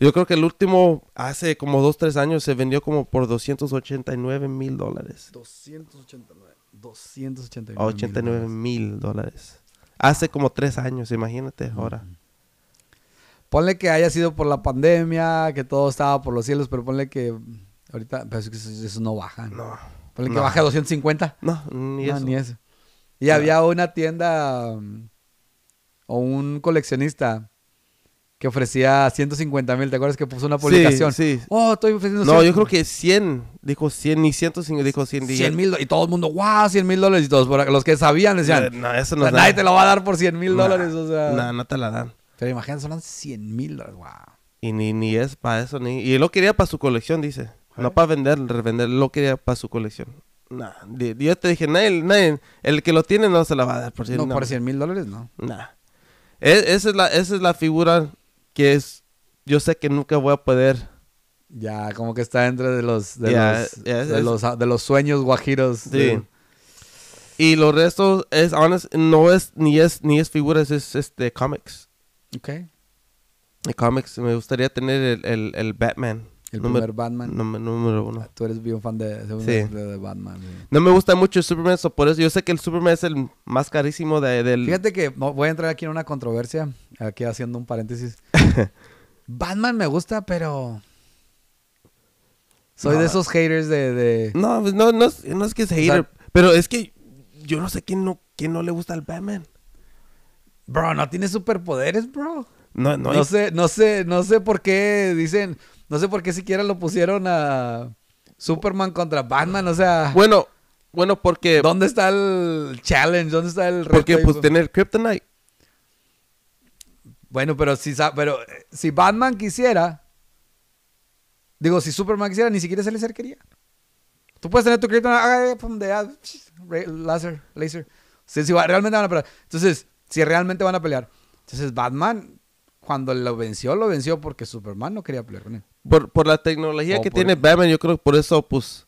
Yo creo que el último, hace como dos, tres años, se vendió como por 289 mil dólares. 289. 289. A 89 mil dólares. Hace como tres años, imagínate ahora. Ponle que haya sido por la pandemia, que todo estaba por los cielos, pero ponle que ahorita, pero es que eso, eso no baja. No, Ponle que no. baje a 250. no, ni no, eso. ni eso. Y No. había una tienda um, o un coleccionista que ofrecía 150 mil. ¿Te acuerdas que puso una publicación? Sí, sí. Oh, estoy ofreciendo No, 100 yo creo que 100. Dijo 100, ni 105, dijo 100. 100 mil. Y todo el mundo, wow, 100 mil dólares. Y todos, los que sabían decían, No, eso "O no sea, es nadie te lo va a dar por 100 mil dólares. O sea. No, no te la dan. Pero imagínate, son 100 mil dólares. Wow. Y ni, ni es para eso, ni... Y él lo quería para su colección, dice. No para vender, revender, lo quería para su colección. Nah, yo te dije, nadie, nadie, el que lo tiene no se la va a dar por 100. No, no. por 100 mil dólares, no. Nah. E- esa, es la, esa es la figura que es... yo sé que nunca voy a poder. Ya, como que está dentro de los de, los, de, los, de los sueños guajiros. Sí. de- Y lo resto es, honest, no es ni es ni es figuras, es este comics. Ok. De comics, me gustaría tener el, el, el Batman. El número, primer Batman. número, uno. Tú eres bien fan de, de, Sí. de- de Batman. sí. No me gusta mucho el Superman, so por eso yo sé que el Superman es el más carísimo de, del... Fíjate que voy a entrar aquí en una controversia, aquí haciendo un paréntesis. *laughs* Batman me gusta, pero soy No. de esos haters de, de- No, pues, no, no, es, no es que es hater, pero es que yo no sé quién no, quién no le gusta al Batman. bro, no tiene superpoderes, bro. No, no, No, sé, no sé, no sé por qué dicen, no sé por qué siquiera lo pusieron a Superman contra Batman, o sea, Bueno, bueno, porque, ¿dónde está el challenge? ¿Dónde está el reto porque pues tener Kryptonite. Bueno, pero si, pero eh, si Batman quisiera, digo, si Superman quisiera, ni siquiera se le acercaría. Tú puedes tener tu kryptonite, ah, ah, láser, laser. Si, si va- realmente van a pelear. Entonces, si realmente van a pelear. Entonces, Batman, cuando lo venció, lo venció porque Superman no quería pelear con él. Por, por la tecnología O que tiene Batman, yo creo que por eso, pues...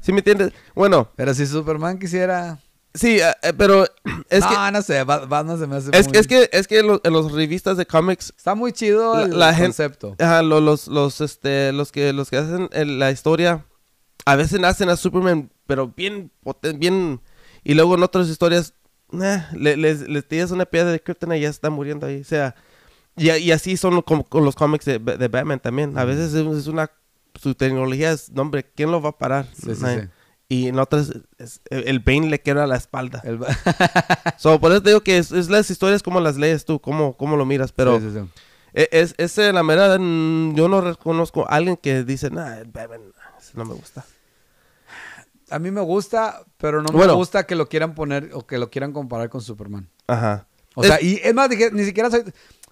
¿Sí me entiendes? Bueno, Pero si Superman quisiera... sí, eh, eh, pero *clears throat* es no, que... no sé, Ba- Batman se me hace Es, muy- que- es que es que en los, en los revistas de cómics Está muy chido La- el la concepto. Ajá, lo- los, los, este, los que, los que hacen el- la historia, a veces hacen a Superman, pero bien, bien, y luego en otras historias, le, les, les tiras una piedra de Kryptonite y ya está muriendo ahí, o sea, y, y así son lo- con los cómics de, de Batman también, a veces es, es una, su tecnología es, no, hombre, ¿quién lo va a parar? Sí, sí. Y en otras, es- el Bane le queda la espalda. El- *laughs* So, por eso te digo que es, es las historias como las lees tú, cómo, cómo lo miras, pero... E- Es, ese, la verdad, mm, yo no reconozco a alguien que dice, nah, Batman, no me gusta. A mí me gusta, pero no Bueno. me gusta que lo quieran poner o que lo quieran comparar con Superman. Ajá. O Es- sea, y es más, ni siquiera soy...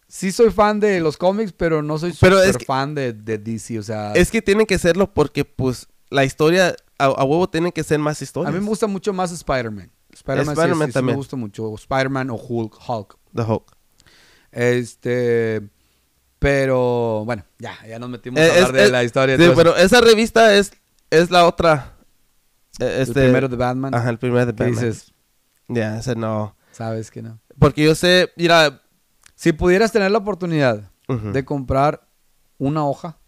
Sí soy fan de los cómics, pero no soy Pero super es que- fan de, de DC. O sea, Es que tienen que serlo porque, pues, la historia, a, a huevo tienen que ser más a historias. mí me gusta mucho más Spider-Man. Spider-Man, sí- Spider-Man sí, sí también. me gusta mucho. Spider-Man o Hulk. Hulk. The Hulk. Este... Pero, bueno, ya, ya nos metimos Eh, a hablar es- de es- la historia. Sí, pero esa revista es, es la otra. eh, el Este, primero de Batman. Ajá, el primero de ¿Qué Batman. dices? Ya, ese no. Sabes que no. Porque yo sé, mira... Si pudieras tener la oportunidad ujú. de comprar una hoja,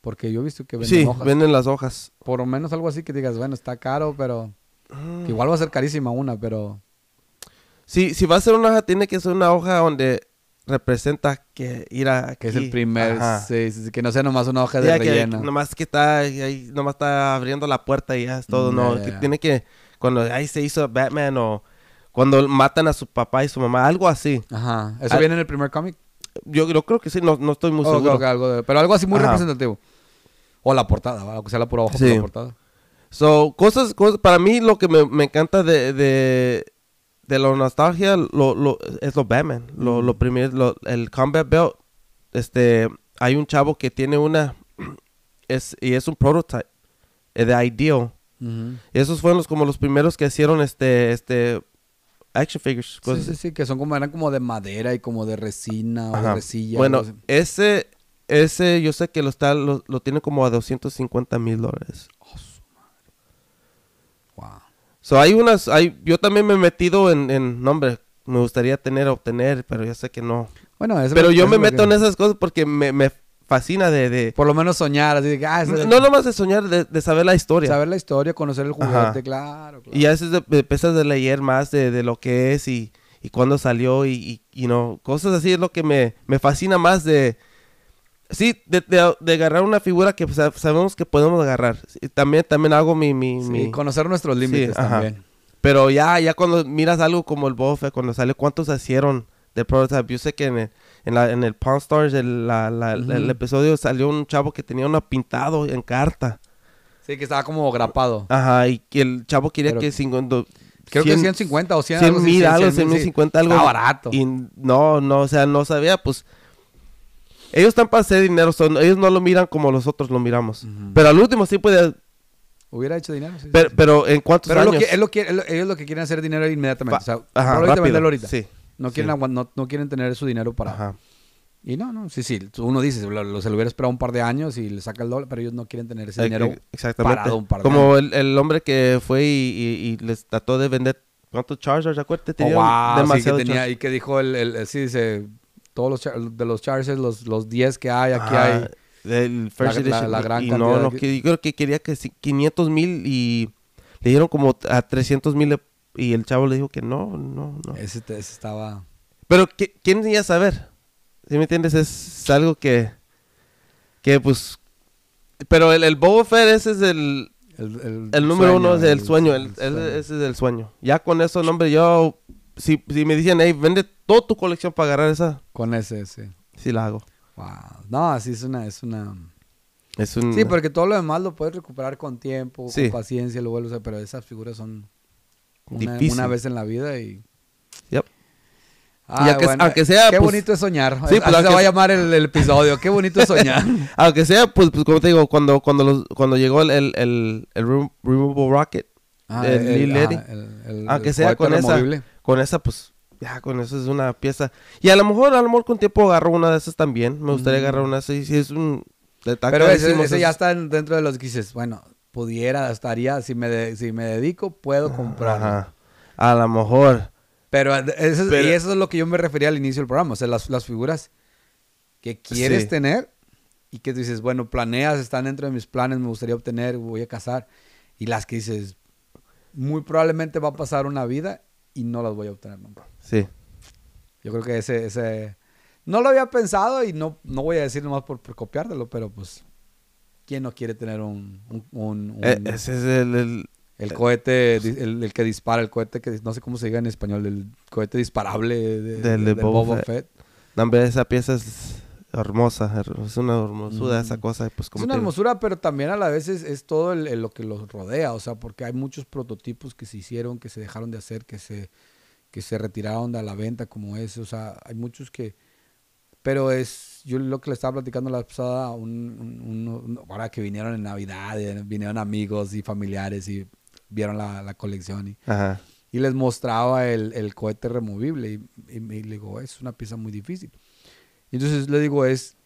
porque yo he visto que venden Sí, hojas. venden las hojas. por lo menos algo así que digas, bueno, está caro, pero Mm. que igual va a ser carísima una, pero Sí, si va a ser una hoja, tiene que ser una hoja donde representa que ir a... que es el aquí. primer, sí, sí, sí, que no sea nomás una hoja de Ya que relleno. nomás que está ahí, nomás está abriendo la puerta y ya es todo, Mm, no, ya, que tiene que cuando ahí se hizo Batman o cuando matan a su papá y su mamá, algo así. Ajá, eso viene en el primer cómic. Yo, yo creo que sí, no, no estoy muy Oh, seguro. ok, algo de- pero algo así muy Ajá. representativo. O la portada, ¿va? aunque sea la pura hoja, Sí. la portada. So, cosas, cosas, para mí lo que me, me encanta de, de, de la nostalgia lo, lo, es lo Batman. Mm. lo primero, el Combat Belt, este, hay un chavo que tiene una, *clears throat* es, y es un prototype eh, de Ideal. Y esos fueron los, como los primeros que hicieron este, este, action figures. Sí, cosas sí, sí, que son como, eran como de madera y como de resina o de resilla. Bueno, ese, ese yo sé que lo está, lo, lo tiene como a 250 mil dólares. Wow. So, hay unas, hay, yo también me he metido en, en, no, hombre, me gustaría tener, obtener, pero yo sé que no. Bueno, eso Pero yo eso me meto que- en esas cosas porque me, me fascina de, de Por lo menos soñar, así de que, ah, ese- no nomás de soñar, de, de saber la historia. saber la historia, conocer el juguete, Ajá. claro, claro. Y a veces empiezas a leer más de, de lo que es y, y cuándo salió y, y, y no, cosas así es lo que me, me fascina más de... Sí, de, de, de agarrar una figura que sa- sabemos que podemos agarrar. Y también, también hago mi... mi, Sí, mi- conocer nuestros límites también. Pero ya, ya cuando miras algo como el Bofe, cuando sale cuántos hicieron de prototype, yo sé que en el, en la, en el Pawn Stars, el, la- la- el- episodio salió un chavo que tenía uno pintado en carta. Sí, que estaba como grapado. Ajá, y que el chavo quería Pero- que cincuenta- Creo que 100 150 o 100, 100 algo mil, 100, algo, 100 100 mil, sí. 50, algo. Está barato. Y no, no, o sea, no sabía, pues. Ellos están para hacer dinero, son, ellos no lo miran como nosotros lo miramos. Pero al último sí puede. Hubiera hecho dinero, sí, Pero, sí. pero en cuántos Pero lo años. que, es lo que, ellos lo que quieren hacer dinero inmediatamente. Fa- o sea, Ajá, rápido, ahorita. Sí. No quieren, sí. no, no quieren tener su dinero para... Ajá. Y no, no, sí, sí. Uno dice, lo, se lo hubiera esperado un par de años y le saca el doble, pero ellos no quieren tener ese dinero Exactamente. parado un par de Como años. el, el hombre que fue y, y- y les trató de vender cuántos Chargers, acuérdate, Oh, tenía wow, sí, que demasiado tenía, y que dijo el, el- el- sí, dice, todos los de los Chargers, los, los 10 que hay, aquí Ajá, hay. del first la- la y- gran y cantidad no, no, que- yo creo que quería que sí, 500 mil y le dieron como a 300 mil y el chavo le dijo que no, no, no. Ese, ese estaba... Pero ¿qui- ¿quién iba a saber? ¿Sí me entiendes? Es algo que, que pues, pero el, el Boba Fett ese es el, El, el el número sueño, uno es el sueño, el- sueño. ese es el sueño. Ya con eso, no, hombre, yo, si, si me dicen, hey, vende toda tu colección para agarrar esa, Con ese, sí. sí la hago. Wow. No, así es una, es una... Es un... Sí, porque todo lo demás lo puedes recuperar con tiempo, Sí. con paciencia, lo vuelves a pero esas figuras son una, Difícil. una vez en la vida y... Yep. Ay, aunque- aunque sea, Qué pues- bonito es soñar. Sí, pues, se va a llamar el, el episodio. Qué bonito es soñar. *laughs* Aunque sea, pues, pues como te digo, cuando, cuando, los, cuando llegó el, el, el, el remo- Removable Rocket, Ah, El ah, el- aunque el sea con esa, con esa, pues, ya con eso es una pieza. Y a lo mejor, a lo mejor con tiempo agarro una de esas también. Me gustaría Mm. agarrar una de esas. Y si es un... Pero ese, carísimo, ese es- ya está en- dentro de los que dices, bueno, pudiera, estaría, si me, de- si me dedico, puedo comprar. Ajá. A lo mejor. Pero, eso es- Pero- y eso es lo que yo me refería al inicio del programa. O sea, las, las figuras que quieres Sí. tener y que dices, bueno, planeas, están dentro de mis planes, me gustaría obtener, voy a casar. Y las que dices, muy probablemente va a pasar una vida y no las voy a obtener nunca. Sí. Yo creo que ese, ese... No lo había pensado y no, no voy a decir nomás por, por copiártelo, pero pues... ¿Quién no quiere tener un... un- un- un- E- ese es el... el- el cohete, el, el que dispara, el cohete que... No sé cómo se diga en español, el cohete disparable de, de- Del de de Boba Boba Fett. No, hombre, esa pieza es hermosa. her- Es una hermosura Mm. esa cosa. Pues, Es como una te digo, hermosura, pero también a la vez es, es todo el- el lo que los rodea, o sea, porque hay muchos prototipos que se hicieron, que se dejaron de hacer, que se, que se retiraron de la venta como ese, o sea, hay muchos que... Pero es, yo lo que le estaba platicando la pasada, un, un- un- ahora que vinieron en Navidad, y vinieron amigos y familiares y vieron la, la colección y, Ajá. y les mostraba el, el cohete removible y, y me- y le digo, es una pieza muy difícil. Y entonces le digo, es,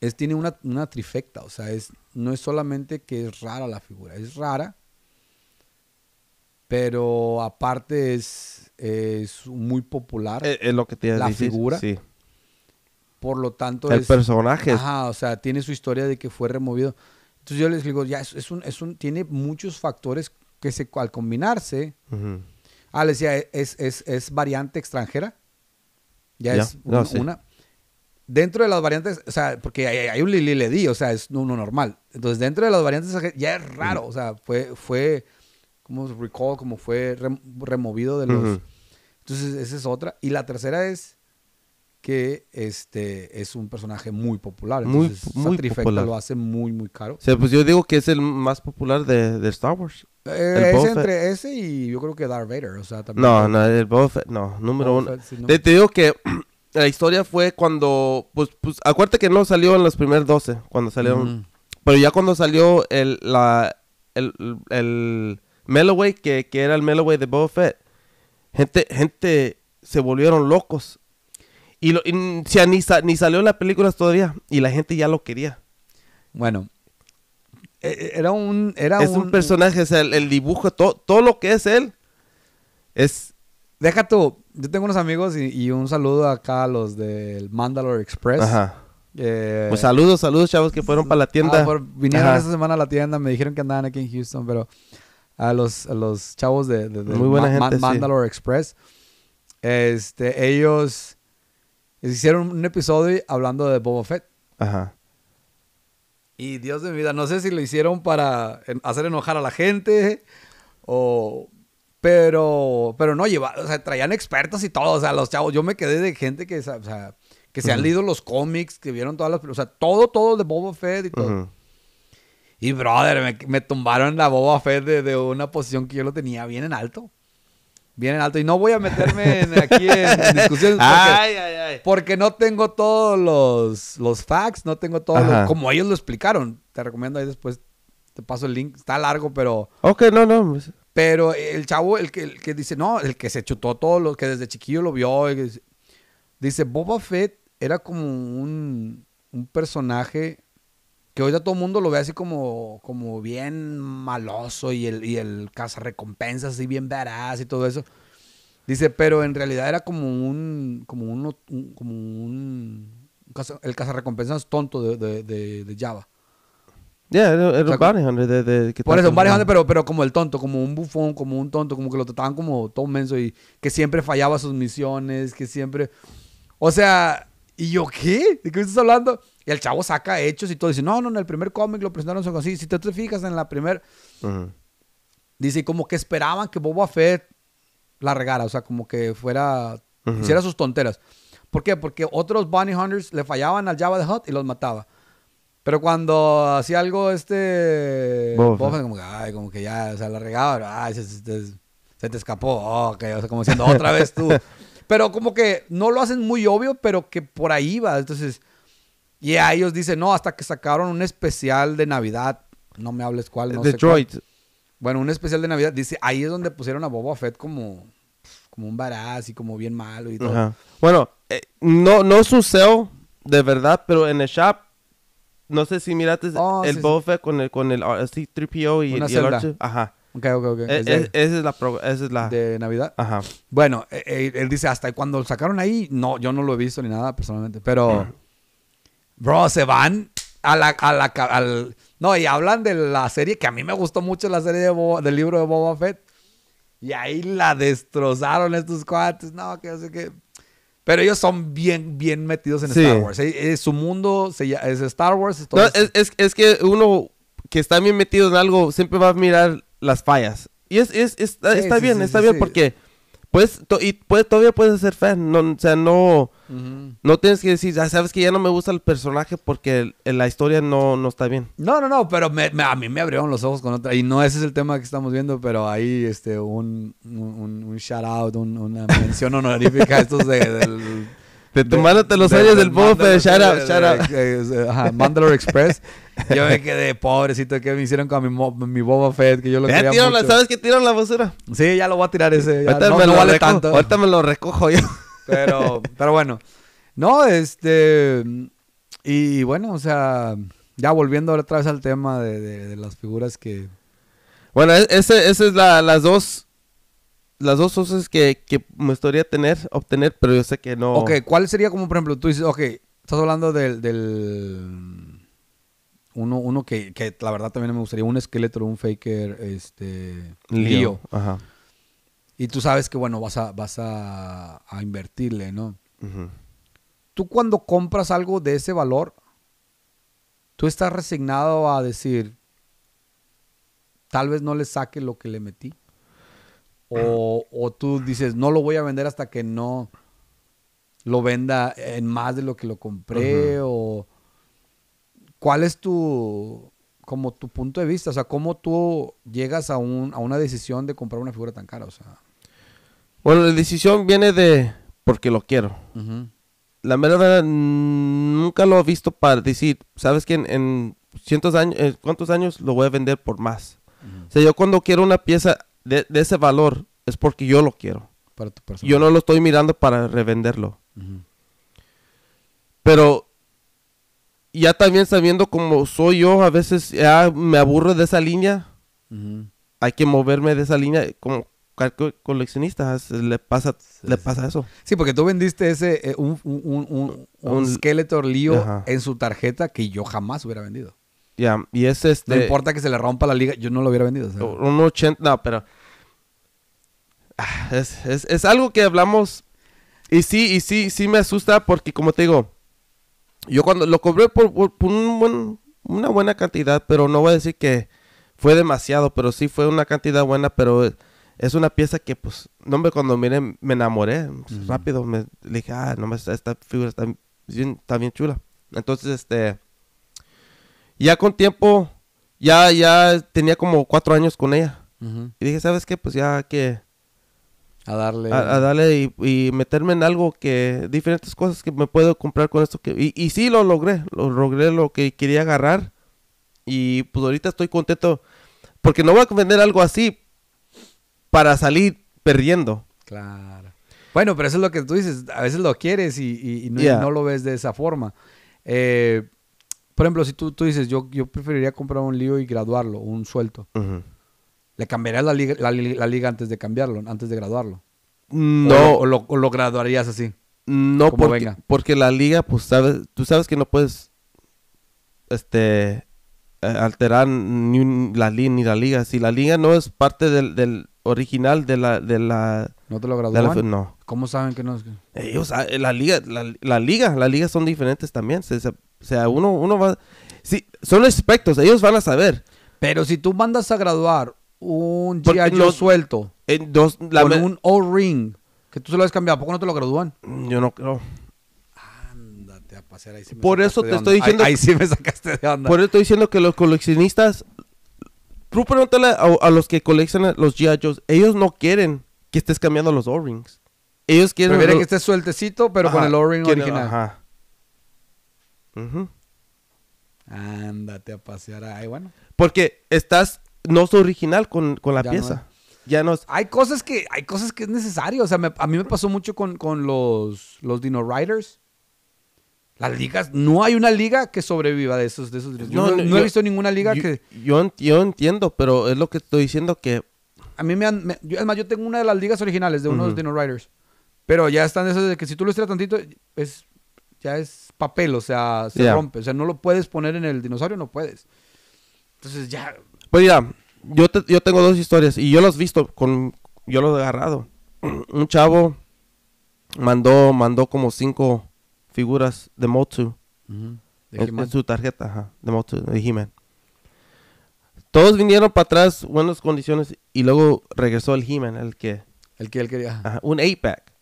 es tiene una, una trifecta, o sea, es, no es solamente que es rara la figura, es rara, pero aparte es, es muy popular, Es, es lo que te La decir, figura, Sí. Por lo tanto El es... personaje. Ajá, o sea, tiene su historia de que fue removido. Entonces yo les digo, ya, es, es un, es un, tiene muchos factores que se, al combinarse, Ujú. Ah, le decía, es, es, es variante extranjera. Ya, es no, un- sí. una. Dentro de las variantes, o sea, porque hay, hay un Lili Ledi, o sea, es uno normal. Entonces, dentro de las variantes ya es raro, o sea, fue, fue, como recall, como fue rem- removido de los. Ujú. Entonces, esa es otra. Y la tercera es que este es un personaje muy popular. Muy- Entonces, muy trifecta popular. lo hace muy, muy caro. O sea, pues yo digo que es el más popular de, de Star Wars. Eh, es entre ese y yo creo que Darth Vader, o sea, también. No, no, el Boba Fett, no, número Boba uno. Fett, sí, no. Te, te digo que *clears throat* la historia fue cuando, pues, pues, acuérdate que no salió en los primeros 12, cuando salieron. Pero ya cuando salió el, la, el, el Melloway, que, que era el Melloway de Boba Fett, gente, gente se volvieron locos. Y, lo, y sea, ni, sa- ni salió en las películas todavía, y la gente ya lo quería. Bueno, e- e- era un. Era es un, personaje, o sea, el, el dibujo, todo, todo lo que es él, es... Deja tú. Yo tengo unos amigos y, y un saludo acá a los del Mandalore Express. Ajá. Eh, Pues saludos, saludos, chavos, que fueron para la tienda. ah, por- vinieron Ajá. esta semana a la tienda, me dijeron que andaban aquí en Houston, pero a los, a los chavos de, de- del Muy buena Ma- Ma- gente, sí. Mandalore Express, este, ellos hicieron un episodio hablando de Boba Fett. Ajá. Y Dios de mi vida, no sé si lo hicieron para hacer enojar a la gente o... Pero, pero no, lleva, o sea, traían expertos y todo, o sea, los chavos, yo me quedé de gente que, o sea, que se han Ujú. leído los cómics, que vieron todas las, o sea, todo, todo de Boba Fett y todo. Ujú. Y, brother, me, me tumbaron la Boba Fett de, de una posición que yo lo tenía bien en alto. Bien en alto. Y no voy a meterme en- aquí en *laughs* discusiones porque, Ay, ay, ay. porque no tengo todos los, los facts, no tengo todo lo- Ajá. como ellos lo explicaron. Te recomiendo ahí después, te paso el link. Está largo, pero... Ok, no, no. pues, Pero el chavo, el que, el que dice, no, el que se chutó todo lo que desde chiquillo lo vio, dice, Boba Fett era como un, un personaje que ahorita todo el mundo lo ve así como, como bien maloso y el, y el cazarrecompensas así bien badass y todo eso. Dice, pero en realidad era como un, como un, un- como un, el cazarrecompensas tonto de, de, de, de Java. Ya, era, era O sea, un de, de- que Por eso, un Hunter, pero, pero como el tonto, como un bufón, como un tonto, como que lo trataban como todo menso y que siempre fallaba sus misiones, que siempre... O sea, ¿y yo qué? ¿De qué me estás hablando? Y el chavo saca hechos y todo. Dice, no, no, en el primer cómic lo presentaron así. Si te, te fijas en la primer... Ujú. Dice, como que esperaban que Boba Fett la regara, o sea, como que fuera... Ujú. Hiciera sus tonteras. ¿Por qué? Porque otros Bounty Hunters le fallaban al Java de Hutt y los mataba. Pero cuando hacía algo este... Boba Boba Fett. Como que, ay, como que ya, o sea, la regaba, ay, se, se te, se te escapó, oh, ok, o sea, como diciendo, otra vez tú. *laughs* Pero como que no lo hacen muy obvio, pero que por ahí va. Entonces, y a ellos dicen, no, hasta que sacaron un especial de Navidad, no me hables cuál, no sé cuál. Detroit. Bueno, un especial de Navidad, dice, ahí es donde pusieron a Boba Fett como, como un varaz y como bien malo y todo. Ajá. Bueno, eh, no, no su SEO de verdad, pero en el shop, no sé si miraste Oh, el sí. Boba Fett con el, con el R- C-3PO y, Una y el. R2. Ajá. Ok, ok, ok. E- Es de, e- esa es la... pro- esa es la... de Navidad. Ajá. Bueno, eh, eh, él dice, hasta cuando lo sacaron ahí, no, yo no lo he visto ni nada personalmente, pero, bro, se van a la, a la, al, no, y hablan de la serie, que a mí me gustó mucho la serie de Boba- del libro de Boba Fett, y ahí la destrozaron estos cuates, no, que no sé qué. Pero ellos son bien, bien metidos en Sí. Star Wars. Eh, eh, su mundo se es Star Wars. es No, es, es, es que uno que está bien metido en algo siempre va a mirar las fallas. Y es, es, está, Sí, está sí, bien, sí, está sí, bien sí. porque pues to- y puede- todavía puedes ser fan, no, o sea, no no tienes que decir, "Ah, sabes que ya no me gusta el personaje porque el- el- la historia no, no está bien. No, no, no, pero me- me- a mí me abrieron los ojos con otra. Y no ese es el tema que estamos viendo, pero ahí este, un, un, un shout out, un- una *laughs* mención honorífica a estos de, del. De tomándote los de- años de del Boba Mandalore- Fett, shout out, de- shout out. de- de- ajá, Mandalore Express. *laughs* Yo me quedé pobrecito que me hicieron con mi, mo- mi Boba Fett, que yo lo Ya quería mucho. ¿Sabes que tiraron la basura? Sí, ya lo voy a tirar ese. ya, ahorita no me, no lo vale recojo, tanto. ahorita me lo recojo yo. *laughs* Pero, pero bueno. No, este. Y bueno, o sea, ya volviendo otra vez al tema de, de- de las figuras que. Bueno, e- ese, esa es la, las dos las dos cosas que, que me gustaría tener, obtener, pero yo sé que no. Ok, ¿cuál sería como, por ejemplo, tú dices, ok, estás hablando del. del uno, uno que, que la verdad también me gustaría, un esqueleto, un faker, este. Lío. Ajá. Y tú sabes que, bueno, vas a, vas a, a invertirle, ¿no? Ujú. tú cuando compras algo de ese valor, tú estás resignado a decir, tal vez no le saque lo que le metí. O, o tú dices, no lo voy a vender hasta que no lo venda en más de lo que lo compré. O cuál es tu, como tu punto de vista. O sea, cómo tú llegas a, un, a una decisión de comprar una figura tan cara. O sea, Bueno, la decisión viene de porque lo quiero. La mera verdad, nunca lo he visto para decir, ¿sabes que en, en cientos años, eh, cuántos años lo voy a vender por más? O sea, yo cuando quiero una pieza de, de ese valor es porque yo lo quiero. para tu. Yo no lo estoy mirando para revenderlo. Pero ya también sabiendo cómo soy yo, a veces ya me aburro de esa línea. Hay que moverme de esa línea. Como coleccionista le pasa, le sí. pasa eso. Sí, porque tú vendiste ese, eh, un, un, un, un- un Un- Skeletor Leo Ajá. en su tarjeta que yo jamás hubiera vendido. Ya, y es este... No importa que se le rompa la liga, yo no lo hubiera vendido. Un 80, no, pero... ah, Es, es, es algo que hablamos y sí, y sí, sí me asusta porque como te digo, yo cuando lo cobré por, por- por un buen- una buena cantidad, pero no voy a decir que fue demasiado, pero sí fue una cantidad buena, pero es- una pieza que pues, no hombre, cuando miré me enamoré pues, rápido, me dije, ah, no, esta, esta figura está bien, está bien chula. Entonces, este, ya con tiempo, ya, ya tenía como cuatro años con ella. Y dije, ¿sabes qué? Pues ya que A darle. a, a darle y, y meterme en algo que, diferentes cosas que me puedo comprar con esto. que Y, y sí lo logré, lo logré lo que quería agarrar. Y pues ahorita estoy contento porque no voy a vender algo así para salir perdiendo. Claro. Bueno, pero eso es lo que tú dices. A veces lo quieres y, no, Yeah. no lo ves de esa forma. Eh, por ejemplo, si tú, tú dices, yo, yo preferiría comprar un lío y graduarlo, un suelto. ¿Le cambiarías la liga, la, li- la liga antes de cambiarlo, antes de graduarlo? No, O, lo, o lo- o lo graduarías así. no porque, venga. porque la liga, pues sabes, tú sabes que no puedes, este, eh, alterar ni un- la liga ni la liga. Si la liga no es parte del, del original de la, de la, ¿No te lo gradúan? no. ¿Cómo saben que no es? Ellos, ah, la liga, la, la liga, la liga son diferentes también. Se- se- o sea, uno, uno va, sí, son expertos, ellos van a saber. Pero si tú mandas a graduar un G.I. No- suelto En dos, la con un O-ring, que tú se lo has cambiado, ¿a poco no te lo gradúan? yo no creo. Ándate a pasear, ahí sí me Por eso te estoy diciendo- Ahí, ahí sí me sacaste de onda. Por eso estoy diciendo que los coleccionistas, tú pregúntale a, a los que coleccionan los G.I. Joes, ellos no quieren que estés cambiando los O-rings. Ellos quieren... Prefieren lo- que esté sueltecito, pero con el O-ring original. Ajá. Ándate a pasear. Ay, bueno. Porque estás, no es original con, con la Ya no pieza. Ya no es... Hay cosas que, hay cosas que es necesario. O sea, me- a mí me pasó mucho con, con los, los Dino Riders. Las ligas, no hay una liga que sobreviva de esos, de esos. Yo No, no, no, no he visto ninguna liga yo, que. yo, yo entiendo, pero es lo que estoy diciendo que... A mí me han. me- yo, es más, yo tengo una de las ligas originales de unos Ujú. Dino Riders. Pero ya están esos de que si tú lo estiras tantito, es, ya es papel, o sea, se rompe. O sea, no lo puedes poner en el dinosaurio, no puedes. Entonces ya. Pues mira, yo, te- yo tengo dos historias y yo los he visto, con, yo los he agarrado. *clears throat* Un chavo mandó, mandó como cinco figuras de Motu De en, He-Man. en su tarjeta, ajá, de Motu, de He-Man. Todos vinieron para atrás, buenas condiciones, y luego regresó el He-Man, el que, El que él quería. ajá, un 8-pack.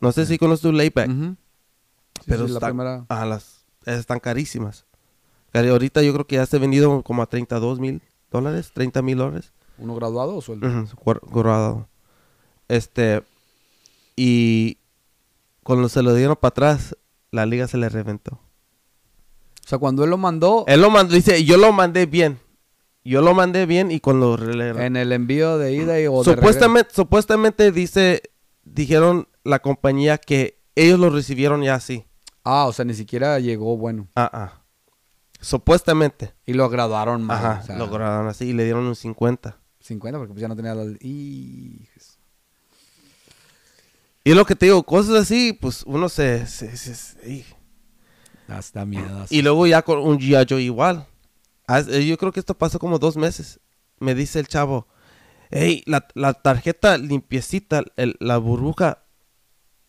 No sé si conoces un 8-pack, Ujú. Sí, pero sí, la está- primera. ajá, las, están carísimas. Ahorita yo creo que ya se ha vendido como a 32 mil dólares, 30 mil dólares. ¿Uno graduado o sueldo? Guardado. Este. Y cuando se lo dieron para atrás, la liga se le reventó. O sea, cuando él lo mandó Él lo mandó, dice, yo lo mandé bien. Yo lo mandé bien y cuando le- en el envío de ida y o de supuestamente, supuestamente dice, dijeron la compañía que ellos lo recibieron ya así. Ah, o sea, ni siquiera llegó bueno. Ah, ah. Supuestamente. Y lo graduaron mal. Ajá, o sea, lo grabaron así y le dieron un 50. 50 porque pues ya no tenía la... Y... Y lo que te digo, cosas así, pues uno se... se- se- se- y- Hasta miedo. Y luego ya con un G.I. Joe igual. Haz- eh, Yo creo que esto pasó como dos meses. Me dice el chavo, hey, la, la tarjeta limpiecita, el- la burbuja,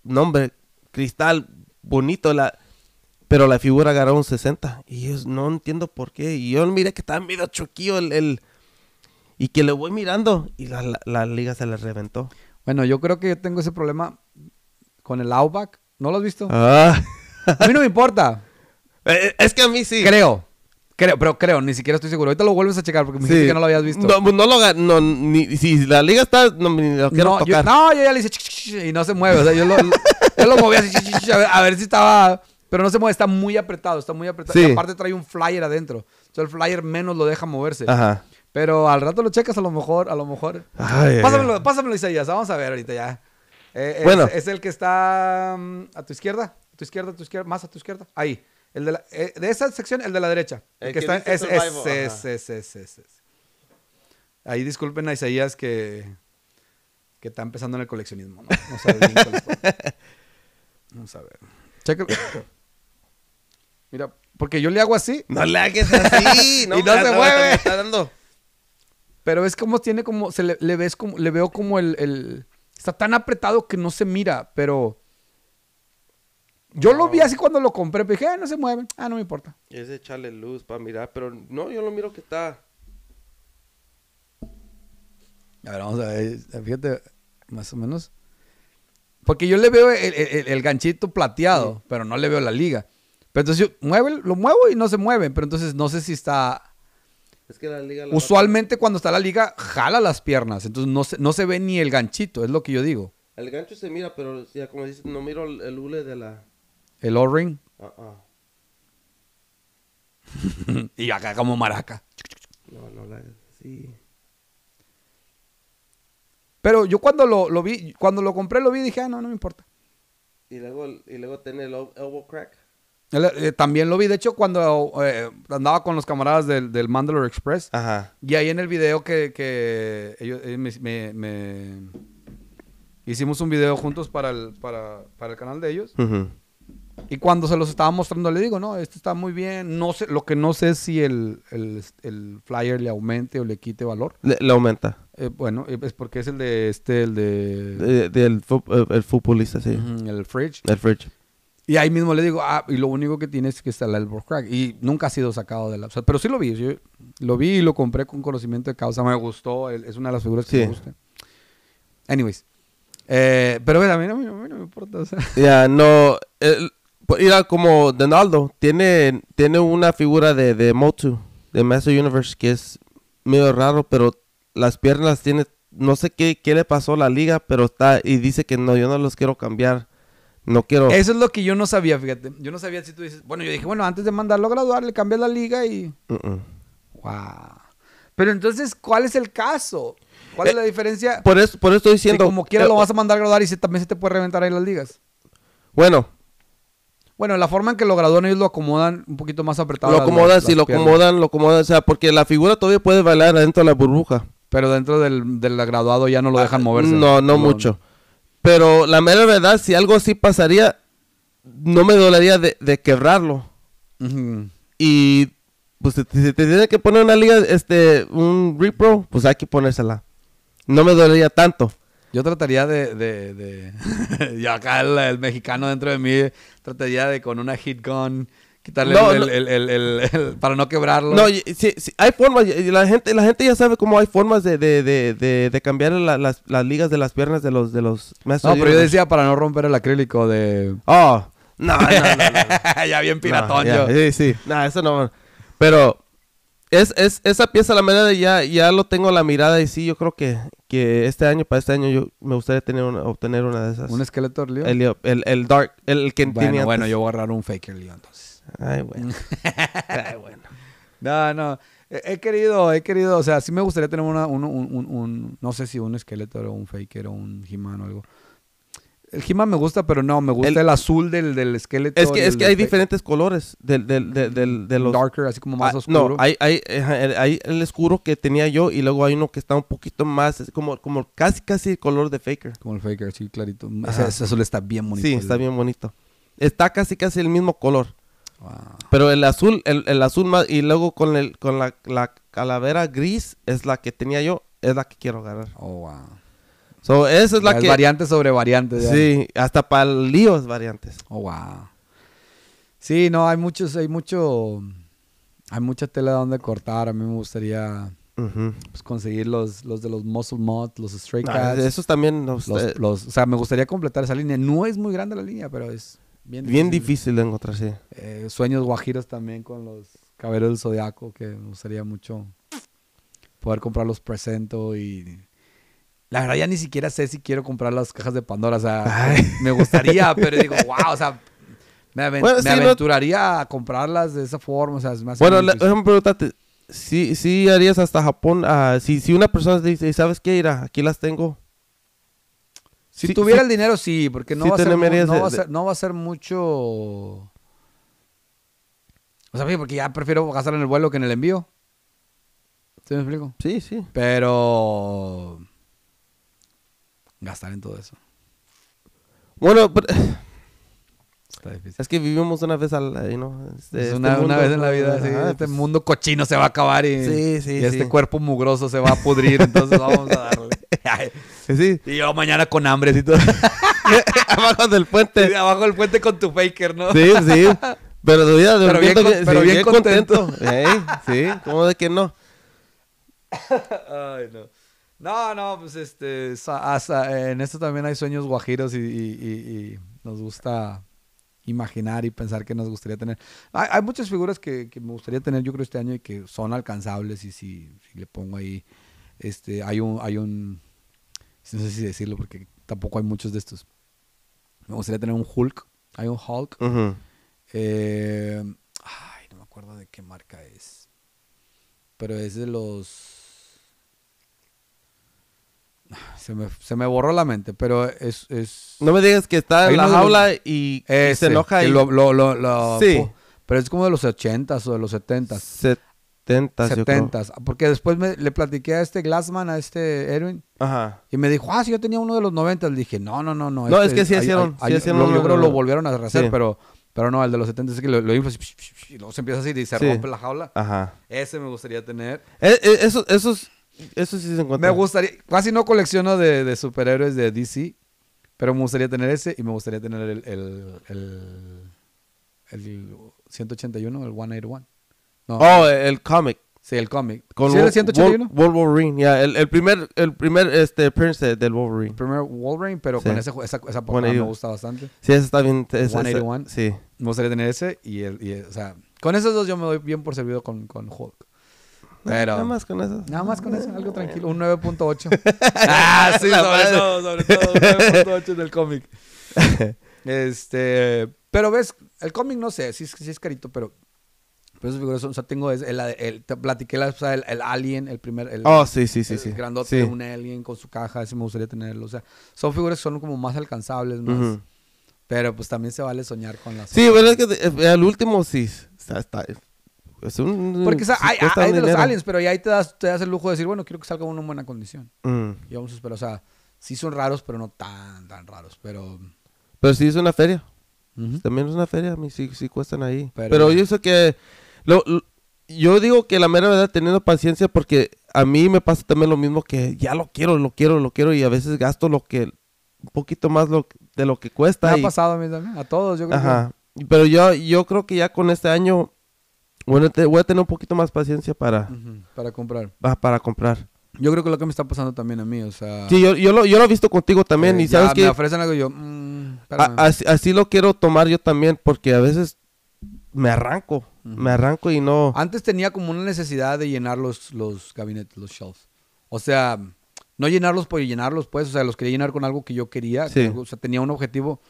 nombre, cristal, bonito, la, pero la figura agarró un 60. Y yo no entiendo por qué. Y yo miré que estaba medio choquillo el, el- y que le voy mirando y la, la- la liga se le reventó. Bueno, yo creo que yo tengo ese problema con el Outback. ¿No lo has visto? Ah. A mí no me importa. *laughs* Eh, es que a mí sí. Creo. Creo, pero creo, ni siquiera estoy seguro. Ahorita lo vuelves a checar porque me dijiste Sí. que no lo habías visto. No, pues no lo no, ni, si la liga está, no, ni lo quiero no, yo, tocar. no, yo ya le hice y no se mueve. O sea, yo lo, yo lo moví así a ver, a ver si estaba. Pero no se mueve, está muy apretado, está muy apretado. Sí. Y aparte trae un flyer adentro. Entonces el flyer menos lo deja moverse. Ajá. Pero al rato lo checas, a lo mejor, a lo mejor. Ay, ay, pásamelo, ay. pásamelo, Isaías. Vamos a ver ahorita ya. Eh, es, Bueno. es el que está mm, a tu izquierda, a tu izquierda, a tu izquierda, más a tu izquierda. Ahí. El de, la, eh, de esa sección, el de la derecha. El, El que, que está. Es, es, es, es, es, es, es. Ahí disculpen a Isaías que, que está empezando en el coleccionismo. No, no sabe bien. *laughs* Vamos a ver. Chécalo. *coughs* Mira, porque yo le hago así, No le hagas así. *laughs* Y no se está- mueve. está dando. pero es como tiene como, se le, le ves como, le veo como el, el- está tan apretado que no se mira, pero yo lo vi así cuando lo compré, pero dije, "Ah, no se mueve, ah, no me importa. Es de echarle luz para mirar, pero no, yo lo miro que está. A ver, vamos a ver, fíjate, más o menos. Porque yo le veo el, el- el ganchito plateado, pero no le veo la liga. Pero entonces yo mueve, lo muevo y no se mueve, pero entonces no sé si está... Es que la liga. la- Usualmente cuando está la liga, jala las piernas, entonces no se, no se ve ni el ganchito, es lo que yo digo. El gancho se mira, pero ya como dices, no miro el, el hule de la. El O-ring. Ah, ah. *laughs* y acá como maraca. No, no la así. Pero yo cuando lo, lo vi, cuando lo compré, lo vi y dije, ah, no, no me importa. Y luego, y luego tiene el el- elbow crack. Eh, también lo vi, de hecho, cuando eh, andaba con los camaradas del, del Mandalore Express. Ajá. Y ahí en el video que, que ellos eh, me, me- me- hicimos un video juntos para el, para, para el canal de ellos. Ujú. Y cuando se los estaba mostrando, le digo, no, este está muy bien. No sé, lo que no sé es si el, el, el flyer le aumente o le quite valor. Le, le aumenta. Eh, bueno, eh, es porque es el de este, el de fu- eh, el futbolista, sí. El fridge. El fridge. Y ahí mismo le digo, ah, y lo único que tiene es que está el elbow crack. Y nunca ha sido sacado de la... o sea, pero sí lo vi. yo lo vi y lo compré con conocimiento de causa. Me gustó. el- Es una de las figuras que Sí. me gusta. Anyways. Eh, pero a mí, no, me- a mí no me importa. o sea. Ya, no. el- mira, como Donaldo, tiene, tiene una figura de, de Motu, de Master Universe, que es medio raro, pero las piernas tiene. No sé qué, qué le pasó a la liga, pero está. Y dice que no, yo no los quiero cambiar. No quiero. Eso es lo que yo no sabía, fíjate. Yo no sabía si tú dices... Bueno, yo dije, bueno, antes de mandarlo a graduar, le cambias la liga y... Wow. Pero entonces, ¿cuál es el caso? ¿Cuál es la diferencia? Por eso, por eso estoy Si diciendo. como quiera eh, lo vas a mandar a graduar y se, también se te puede reventar ahí las ligas. Bueno, Bueno, la forma en que lo gradúan ellos lo acomodan un poquito más apretado. lo acomodan, las- las lo piernas. acomodan, lo acomodan. O sea, porque la figura todavía puede bailar adentro de la burbuja. Pero dentro del, del graduado ya no lo dejan moverse. Ah, No, no Lo- mucho. Pero la mera verdad, si algo así pasaría, no me dolería de, de quebrarlo. Y pues si te, te tiene que poner una liga, este, un repro, pues hay que ponérsela. No me dolería tanto. Yo trataría de... de, de- *laughs* y acá el, el mexicano dentro de mí trataría de con una hit gun quitarle No, el, no. el- para no quebrarlo. No, sí, sí, hay formas, la gente, la gente ya sabe cómo hay formas de, de, de, de, de cambiar la- las, las ligas de las piernas de los de los No, pero yo decía para no romper el acrílico de... Oh, no, no, no, no. *laughs* ya bien piratón yo. Sí, sí. No, eso no. Pero es, es, esa pieza, la manera de ya, ya lo tengo a la mirada y sí, yo creo que, que este año, para este año, yo me gustaría tener una, obtener una de esas. ¿Un esqueleto de Leo? el, el, el Dark, el, el que bueno, tenía bueno, antes. yo voy a agarrar un Faker Leo entonces. Ay, bueno. *laughs* Ay, bueno. No, no. He, he querido, he querido, o sea, sí me gustaría tener una, un, un, un- un- no sé si un esqueleto o un faker o un He-Man o algo. El He-Man me gusta, pero no, me gusta el, El- azul del, del esqueleto. Es que, es que hay diferentes colores del, del, del, del- de los... Darker, así como más Ah, oscuro. No, hay, hay, hay el oscuro que tenía yo y luego hay uno que está un poquito más, es como, como casi, casi el color de Faker. Como el faker, sí, clarito. Ese, ese azul está bien bonito. Sí, está bien bonito. Está casi, casi el mismo color. Wow. Pero el azul, el, el azul más, y luego con el, con la, la calavera gris es la que tenía yo, es la que quiero agarrar. Oh, wow. So, esa es la que... variante sobre variante. ya. Sí, hasta para líos variantes. Oh, wow. Sí, no, hay muchos, hay mucho, hay mucha tela donde cortar. A mí me gustaría pues, conseguir los, los de los Muscle Mods, los Stray Ah, Cats. esos también, los- los, los- o sea, me gustaría completar esa línea. No es muy grande la línea, pero es bien difícil. bien difícil de encontrar, sí. Eh, sueños guajiros también con los caballeros del zodiaco, que me gustaría mucho poder comprarlos presento y... La verdad ya ni siquiera sé si quiero comprar las cajas de Pandora, o sea, Ay. me gustaría, pero digo, wow, o sea, me, aven- Bueno, me sí, no- aventuraría a comprarlas de esa forma, o sea, es más... Bueno, déjame preguntarte, si, si harías hasta Japón, ah, si, si una persona te dice, ¿sabes qué? Mira, aquí las tengo. Si sí- tuviera sí- el dinero, sí, porque no, sí va, a ser, mu- tendrías no, de- va a de- ser, no va a ser mucho... O sea, porque ya prefiero gastar en el vuelo que en el envío. ¿Sí me explico? Sí, sí. Pero... Gastar en todo eso. Bueno, pero- *sighs* Está difícil. es que vivimos una vez al ahí, ¿no? Este- Es este una, vez en la vida, sí, Ajá, este pues, mundo cochino se va a acabar y, Sí, sí, y este cuerpo mugroso se va a pudrir, entonces vamos a darle. *laughs* Sí, y yo mañana con hambre y todo. *laughs* abajo del puente. Abajo del puente con tu faker, ¿no? Sí, sí. *laughs* Pero vida Pero bien pero bien contento. Sí, ¿cómo de que no? Ay, no. No, no, pues este, hasta- en esto también hay sueños guajiros y, y- y- y nos gusta imaginar y pensar que nos gustaría tener. Hay, hay muchas figuras que, que me gustaría tener yo creo este año y que son alcanzables y si, si le pongo ahí, este, hay un, hay un, no sé si decirlo porque tampoco hay muchos de estos. Me gustaría tener un Hulk, hay un Hulk. Eh, ay, no me acuerdo de qué marca es. Pero es de los. Se me, se me borró la mente, pero es... es No me digas que está en la los- jaula y, y ese, se enoja y... lo- lo- lo- Sí. po- pero es como de los 80s o de los 70s. 70, yo creo. 70s. Porque después me, le platiqué a este Glassman, a este Edwin, Ajá. y me dijo, ah, sí, yo tenía uno de los 90. Le dije, no, no, no, no. No, este es que sí hicieron- sí uno Yo creo lo volvieron a hacer, Sí. pero, pero no, el de los 70 es que lo, lo inflas y, psh, y luego se empieza así y se Sí. rompe la jaula. Ajá. Ese me gustaría tener. Eh, eh, eso, esos, eso sí se encuentra. Me gustaría, casi no colecciono de, de superhéroes de DC, pero me gustaría tener ese y me gustaría tener el, el, el, el 181, el 181. No, Oh, el cómic. sí, el cómic. Con ¿Sí, el Wol- 181? Wol- Wolverine, ya. El, el primer, el primer este, appearance de- del Wolverine. El primer Wolverine, pero Sí. con ese, esa, esa me 181. gusta bastante. Sí, ese está bien. ese- ese- 181. sí. Me gustaría tener ese y el, y el- o sea, con esos dos yo me doy bien por servido con, con Hulk. Pero Nada más con eso. nada más con eso, algo tranquilo, un 9.8. *laughs* ah, sí, sobre todo, sobre todo, un 9.8 en el cómic. *laughs* Este, pero ves, el cómic no sé, sí, es- sí es carito, pero pero esas figuras son, o sea, tengo es- el, el- te platiqué la, o sea, el, el alien, el primer, el, Oh, sí, sí, sí, el sí. grandote Sí. de un alien con su caja, ese me gustaría tenerlo, o sea, son figuras que son como más alcanzables, más, pero pues también se vale soñar con las Sí, bueno, es que de- al último sí. Está, está- es un, Porque hay, hay de los aliens, pero ya ahí te das, te das el lujo de decir, bueno, quiero que salga uno en buena condición. Mm. Y vamos a esperar, o sea, sí son raros, pero no tan, tan raros, pero... Pero sí es una feria. Ujú. También es una feria, a mí sí, sí cuestan ahí. Pero- Pero, yo sé que... Lo, lo- yo digo que la mera verdad, teniendo paciencia, porque a mí me pasa también lo mismo que ya lo quiero, lo quiero, lo quiero, y a veces gasto lo que... Un poquito más lo, de lo que Me cuesta. ha y- pasado a mí también, a todos, yo creo Ajá. Pero yo, yo creo que ya con este año... Bueno, te- voy a tener un poquito más paciencia para, Para comprar. pa- para comprar. Yo creo que lo que me está pasando también a mí, o sea... Sí, yo, yo, lo, yo lo he visto contigo también, eh, y sabes ya que... me ofrecen algo yo... mm. A- así, así lo quiero tomar yo también, porque a veces me arranco, me arranco y no... Antes tenía como una necesidad de llenar los, los gabinetes, los shelves. O sea, no llenarlos por llenarlos, pues. O sea, los quería llenar con algo que yo quería. Sí. O sea, tenía un objetivo.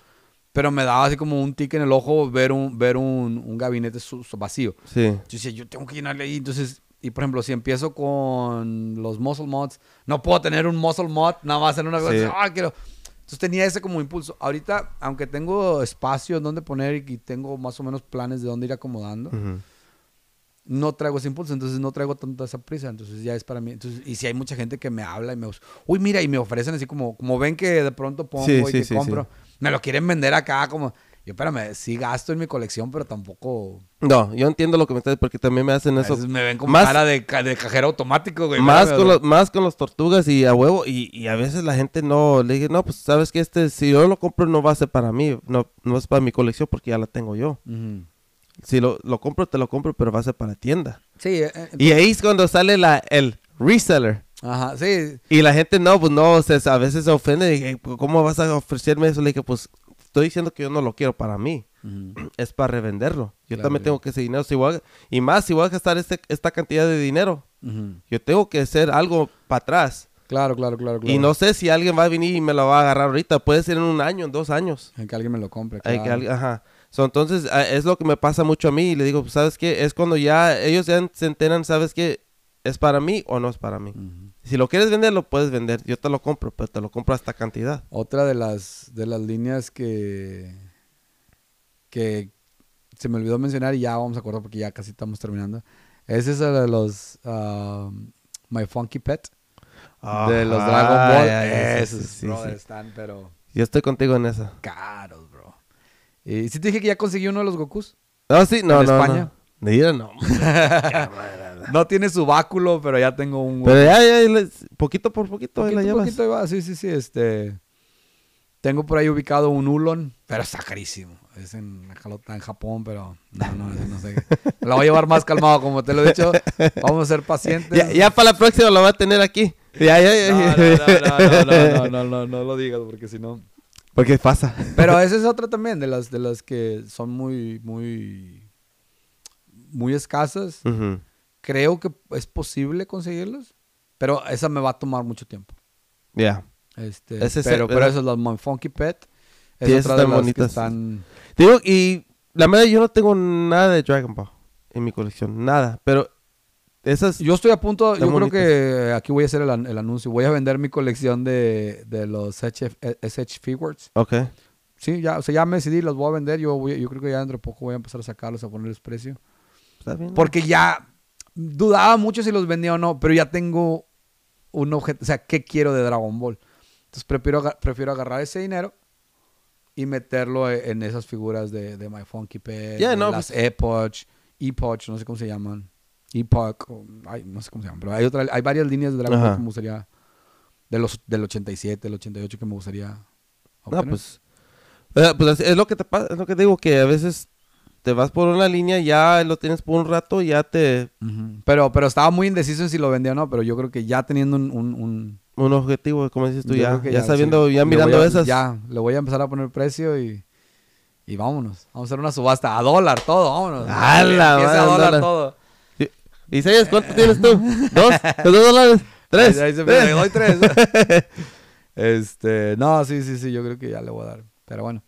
Pero me daba así como un tic en el ojo ver un, ver un, un gabinete su- su- vacío. Sí, Yo decía, yo tengo que llenarle ahí. Entonces, y por ejemplo, si empiezo con los muscle mods, no puedo tener un muscle mod nada más en una cosa. Sí. Ah, quiero. Entonces tenía ese como impulso. Ahorita, aunque tengo espacio en donde poner y tengo más o menos planes de dónde ir acomodando, ujú. no traigo ese impulso, entonces no traigo tanta esa prisa, entonces ya es para mí. Entonces, y si hay mucha gente que me habla y me uy, mira, y me ofrecen así como, como ven que de pronto pongo Sí, y sí, que sí, compro, me lo quieren vender acá como, yo espérame, sí gasto en mi colección, pero tampoco, No, yo entiendo lo que me estás porque también me hacen eso. me ven como más- cara de, ca- de cajero automático, güey. Más con, los, más con los tortugas y a huevo. Y, y a veces la gente no le dice, no, pues sabes que este, si yo lo compro, no va a ser para mí. No, no es para mi colección porque ya la tengo yo. Si lo, lo compro, te lo compro, pero va a ser para tienda. Sí, eh, eh, Y ahí es cuando sale la, el reseller. Ajá, sí, Y la gente no, pues no, se, a veces se ofende. Dije, ¿cómo vas a ofrecerme eso? Le dije, pues estoy diciendo que yo no lo quiero para mí. Es para revenderlo. Yo Claro, también tengo que ese dinero. Si voy a- y más, si voy a gastar este, esta cantidad de dinero, yo tengo que hacer algo para atrás. Claro, claro, claro, claro. Y no sé si alguien va a venir y me lo va a agarrar ahorita. Puede ser en un año, en dos años. En que alguien me lo compre, Hay que claro. alguien- ajá. So, entonces, es lo que me pasa mucho a mí. Y le digo, pues, ¿sabes qué? Es cuando ya ellos ya se enteran, ¿sabes qué? ¿Es para mí o no es para mí? Ujú. Si lo quieres vender, lo puedes vender. Yo te lo compro, pero te lo compro a esta cantidad. Otra de las, de las líneas que, que se me olvidó mencionar y ya vamos a acordar porque ya casi estamos terminando. Es esa de los um, My Funky Pet de los Dragon Ball. ya, ya, sí, Esos, sí, sí, brother, sí. están pero Yo estoy contigo en esa. caros, bro. Y si te dije que ya conseguí uno de los Gokus. No, sí, no, ¿En no. España? No. Mira, no. *laughs* No tiene su báculo, pero ya tengo un... Pero ya, ya, poquito por poquito, ahí la poquito, llevas. poquito va. Sí, sí, sí. Este, tengo por ahí ubicado un Ulon, pero está carísimo. Es en, en Japón, pero no, no, no sé. Lo voy a llevar más calmado, como te lo he dicho. Vamos a ser pacientes. Ya, ya para la próxima lo va a tener aquí. Ya, ya, ya. No, no, no, no, no, no, no, no, lo digas, porque si no. Porque pasa. Pero esa es otra también de las de las que son muy, muy, muy escasas. Ujú. Creo que es posible conseguirlos, pero esa me va a tomar mucho tiempo. Ya. Este, Ese es pero, el- pero esas las Funky Pet es Sí, otra de las bonitas. que están Digo, y la verdad yo no tengo nada de Dragon Ball en mi colección. Nada. Pero Esas, Yo estoy a punto, yo creo bonitas. que aquí voy a hacer el, el anuncio. Voy a vender mi colección de, de los HF, eh, SH Figures. ok. Sí, ya, o sea, ya me decidí, los voy a vender. Yo, voy- yo creo que ya dentro de poco voy a empezar a sacarlos, a ponerles precio. Está bien. Porque ya dudaba mucho si los vendía o no, pero ya tengo un objeto, o sea, ¿qué quiero de Dragon Ball? Entonces prefiero, prefiero agarrar ese dinero y meterlo e- en esas figuras de, de My Funky Pet, no, las pues- Epoch, Epoch, no sé cómo se llaman, Epoch, o- ay, no sé cómo se llaman, pero hay, otra, hay varias líneas de Dragon Ball que me gustaría, de los, del 87, del 88 que me gustaría No, obtener. pues. eh, pues es lo que te pasa, es lo que digo, que a veces te vas por una línea, ya lo tienes por un rato, ya te. Pero, pero estaba muy indeciso en si lo vendía o no, pero yo creo que ya teniendo un- un- un Un objetivo, como dices tú, ya, que ya, sabiendo, sí. ya mirando a- esas. Ya, le voy a empezar a poner precio y, y vámonos. Vamos a hacer una subasta a dólar todo, vámonos. ¡A la a dólar dólar! todo. ¿Y sabes cuánto tienes tú? ¿Dos? ¿Dos dólares? ¿Tres? Ahí- ahí se me- doy tres. *laughs* este, no, sí, sí, sí, yo creo que ya le voy a dar. Pero bueno,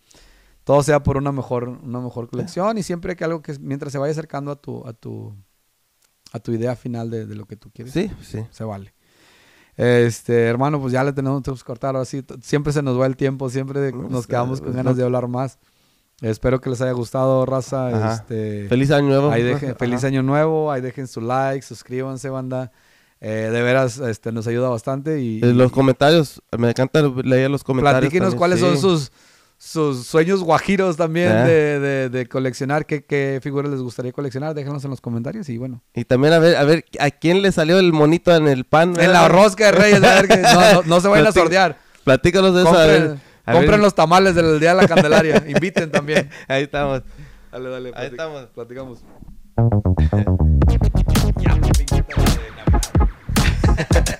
todo sea por una mejor, una mejor colección y siempre que algo que mientras se vaya acercando a tu, a tu, a tu idea final de, de lo que tú quieres. Sí, sí. se vale. Este, hermano, pues ya le tenemos que cortar. Ahora sí, siempre se nos va el tiempo, siempre No, nos sí, quedamos con pues, ganas de hablar más. Espero que les haya gustado, raza. Ajá. Este, Feliz año nuevo. ahí dejen- feliz año nuevo. Ahí dejen su like, suscríbanse, banda. Eh, de veras, este, nos ayuda bastante. Y, Eh, Los comentarios, me encanta leer los comentarios. platíquenos también, cuáles son sus, sus sueños guajiros también de, de- de coleccionar. ¿Qué, ¿Qué figuras les gustaría coleccionar? Déjenos en los comentarios y bueno. Y también a ver, a ver, ¿a quién le salió el monito en el pan? En la rosca de Reyes, a ver que no, no- no se vayan a sordear. Platícanos de eso, a ver. Compren, a compren ver. los tamales del día de la Candelaria. Inviten también. *laughs* Ahí estamos. Dale, dale. Ahí estamos. Platicamos. *laughs* *laughs*